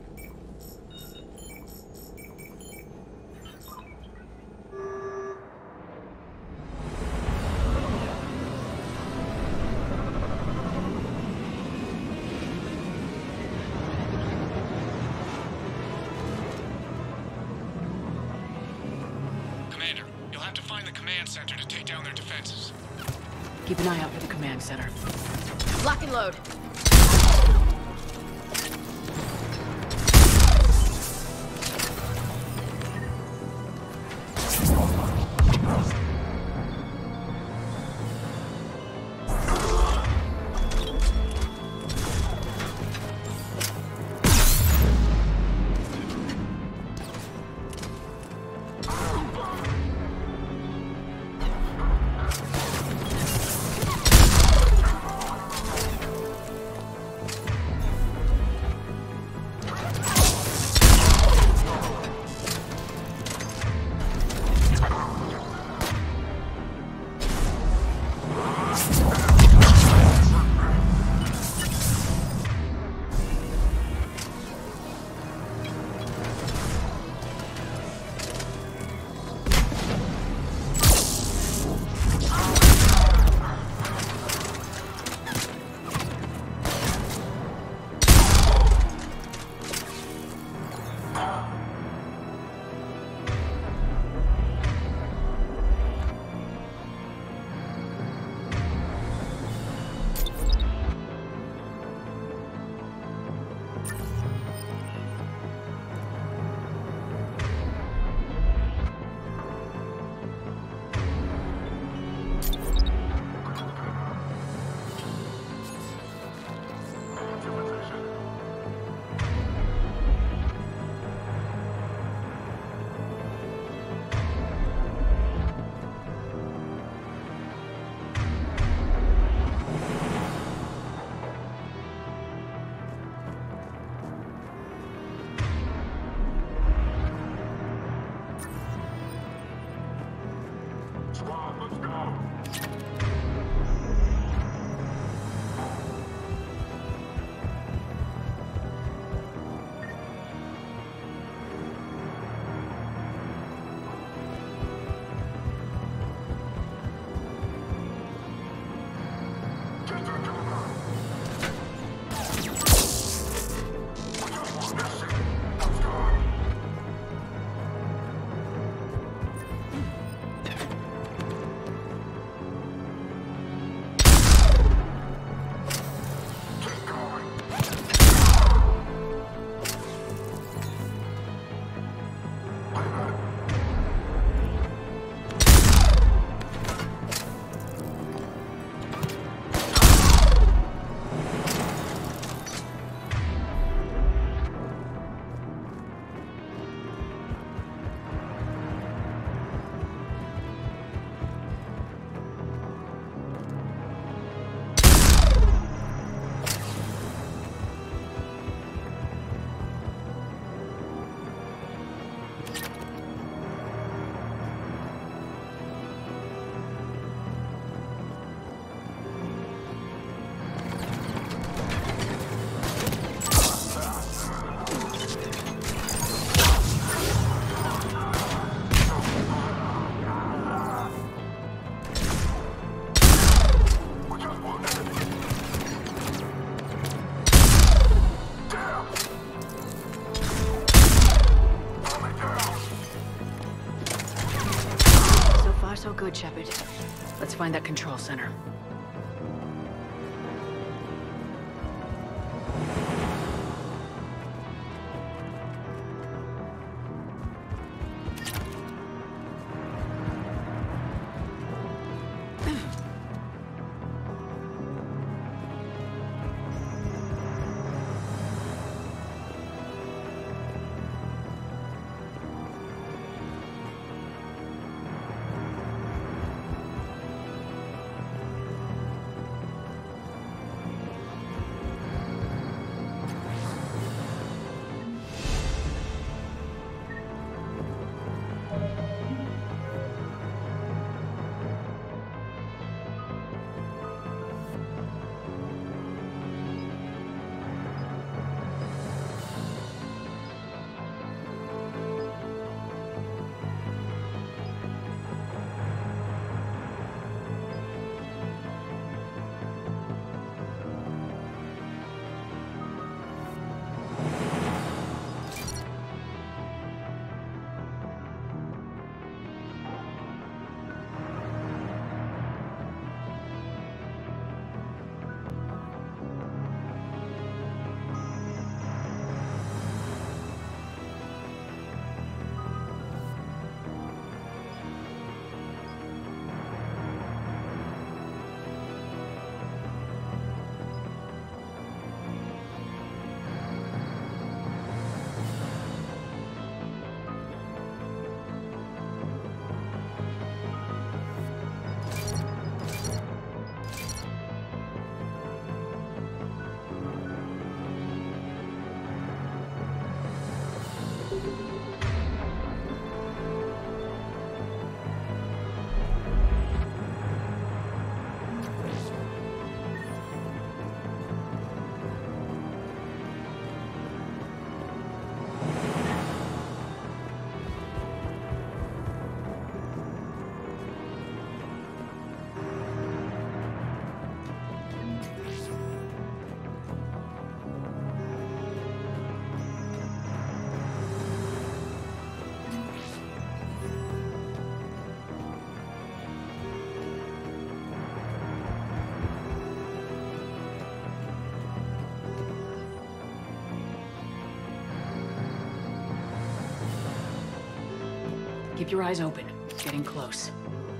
Your eyes open. Getting close.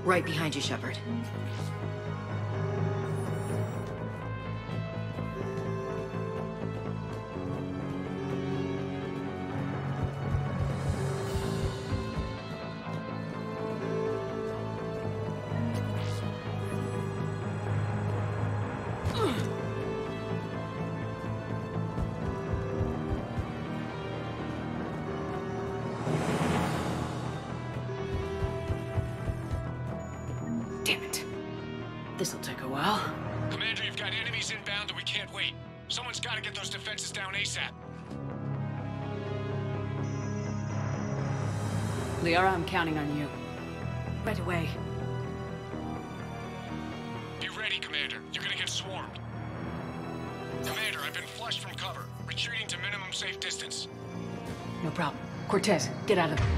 Right behind you, Shepard. Liara, I'm counting on you. Right away. Be ready, Commander. You're gonna get swarmed. Commander, I've been flushed from cover. Retreating to minimum safe distance. No problem. Cortez, get out of there.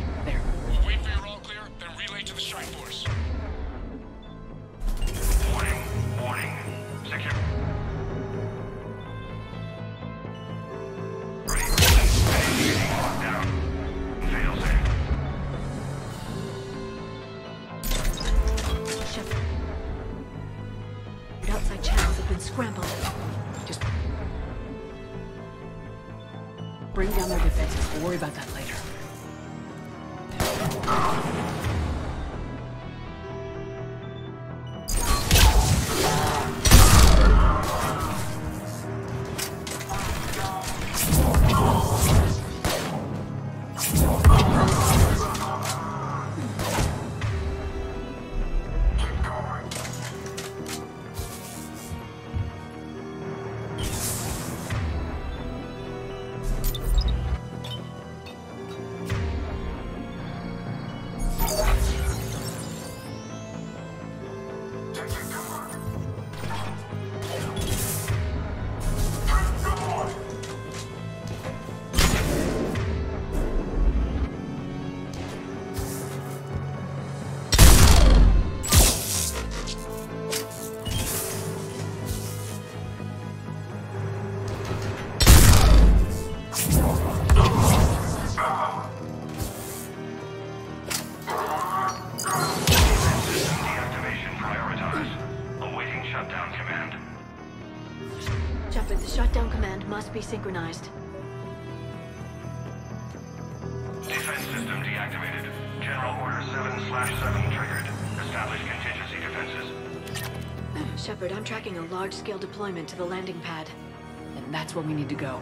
Synchronized. Defense system deactivated. General Order 7 slash 7 triggered. Establish contingency defenses. Shepard, I'm tracking a large-scale deployment to the landing pad. And that's where we need to go.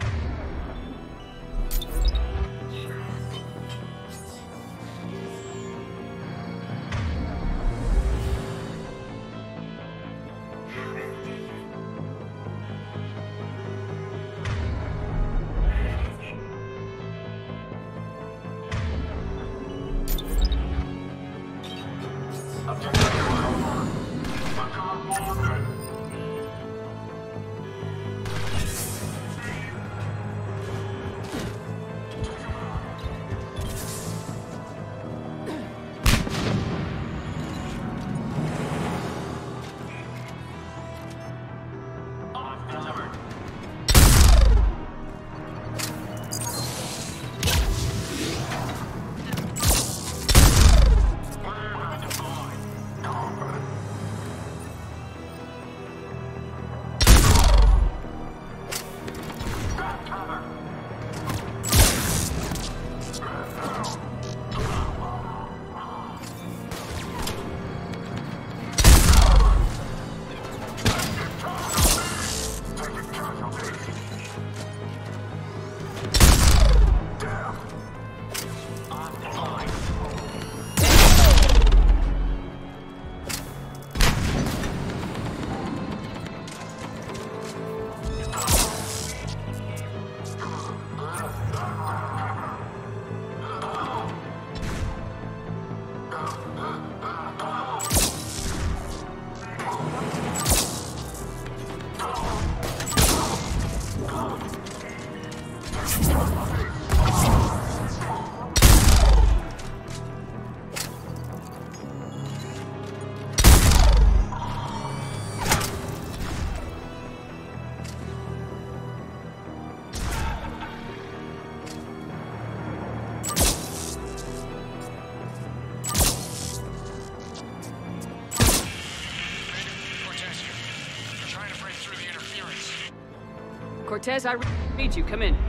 Cortez, I read you. Come in.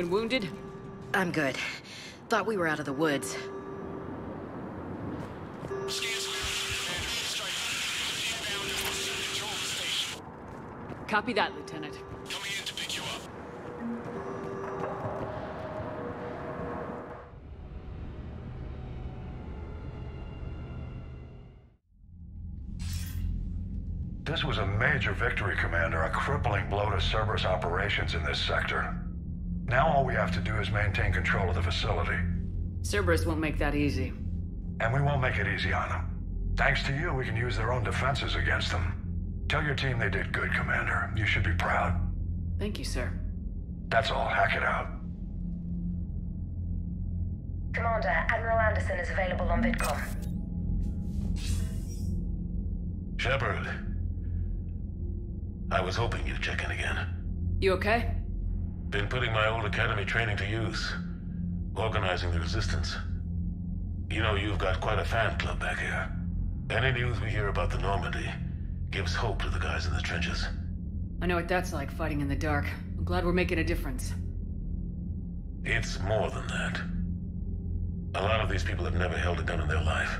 Anyone wounded? I'm good. Thought we were out of the woods. Copy that, Lieutenant. Coming in to pick you up. This was a major victory, Commander, a crippling blow to Cerberus operations in this sector. Now all we have to do is maintain control of the facility. Cerberus won't make that easy. And we won't make it easy on them. Thanks to you, we can use their own defenses against them. Tell your team they did good, Commander. You should be proud. Thank you, sir. That's all. Hackett out. Commander, Admiral Anderson is available on VidCom. Shepard. I was hoping you'd check in again. You okay? Been putting my old academy training to use. Organizing the resistance. You know, you've got quite a fan club back here. Any news we hear about the Normandy gives hope to the guys in the trenches. I know what that's like, fighting in the dark. I'm glad we're making a difference. It's more than that. A lot of these people have never held a gun in their life.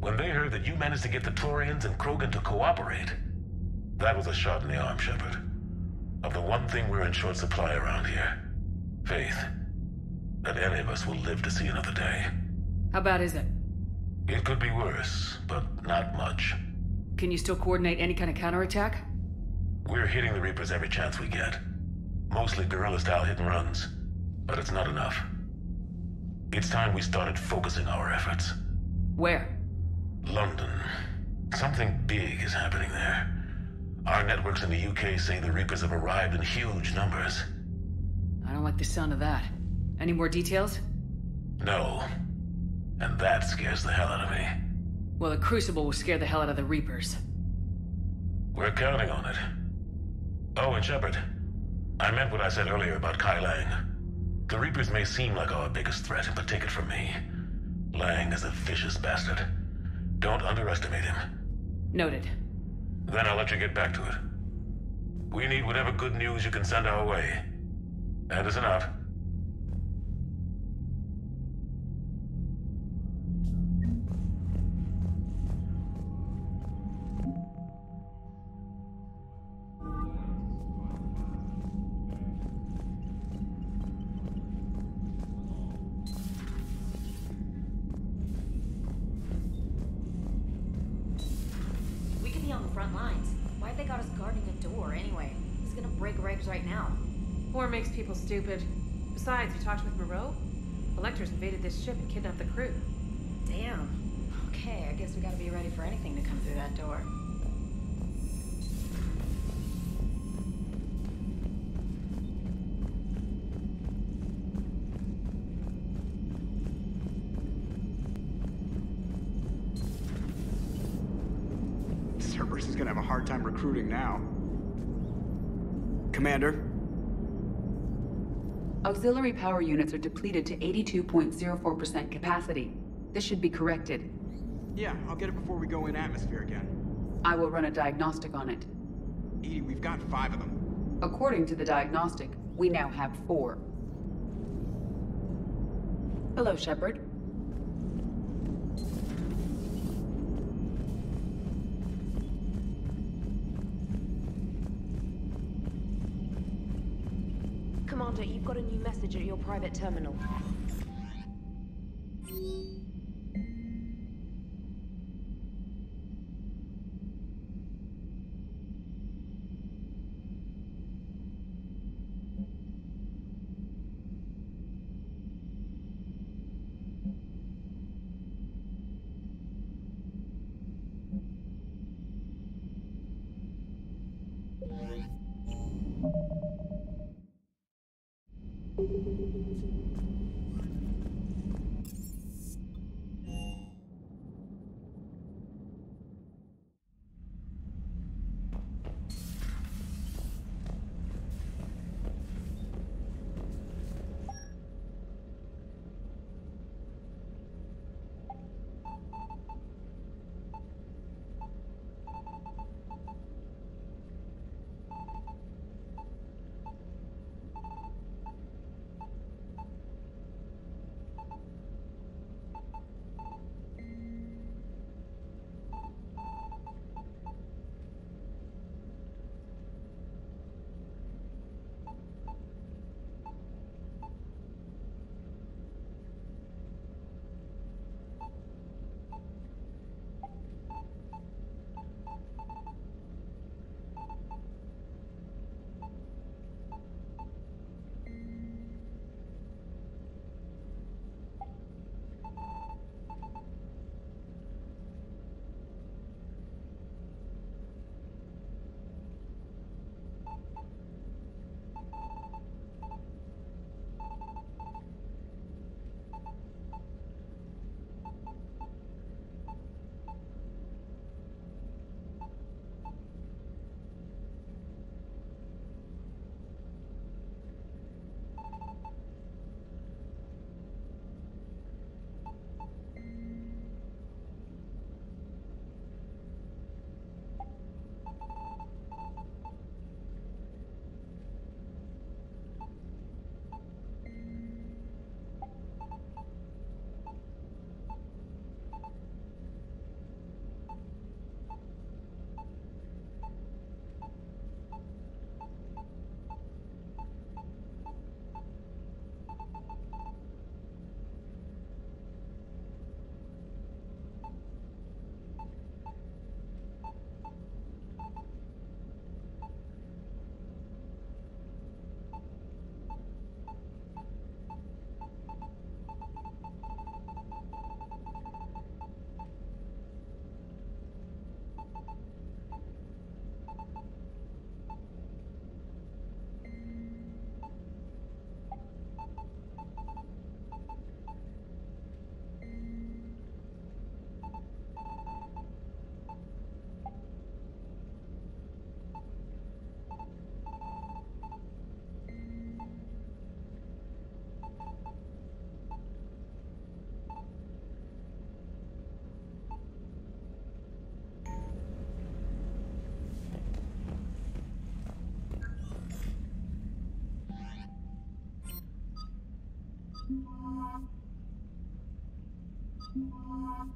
When they heard that you managed to get the Turians and Krogan to cooperate, that was a shot in the arm, Shepard. Of the one thing we're in short supply around here. Faith. That any of us will live to see another day. How bad is it? It could be worse, but not much. Can you still coordinate any kind of counterattack? We're hitting the Reapers every chance we get. Mostly guerrilla-style hit and runs. But it's not enough. It's time we started focusing our efforts. Where? London. Something big is happening there. Our networks in the UK say the Reapers have arrived in huge numbers. I don't like the sound of that. Any more details? No. And that scares the hell out of me. Well, the Crucible will scare the hell out of the Reapers. We're counting on it. Oh, and Shepard. I meant what I said earlier about Kai Leng. The Reapers may seem like our biggest threat, but take it from me. Lang is a vicious bastard. Don't underestimate him. Noted. Then I'll let you get back to it. We need whatever good news you can send our way. Anderson out. Makes people stupid. Besides, you talked with Moreau? Electors invaded this ship and kidnapped the crew. Damn. Okay, I guess we gotta be ready for anything to come through that door. Cerberus is gonna have a hard time recruiting now. Commander, Auxiliary power units are depleted to 82.04% capacity. This should be corrected. Yeah, I'll get it before we go in atmosphere again. I will run a diagnostic on it. EDI, we've got five of them. According to the diagnostic, we now have four. Hello, Shepard. Commander, you've got a new message at your private terminal. Thank you.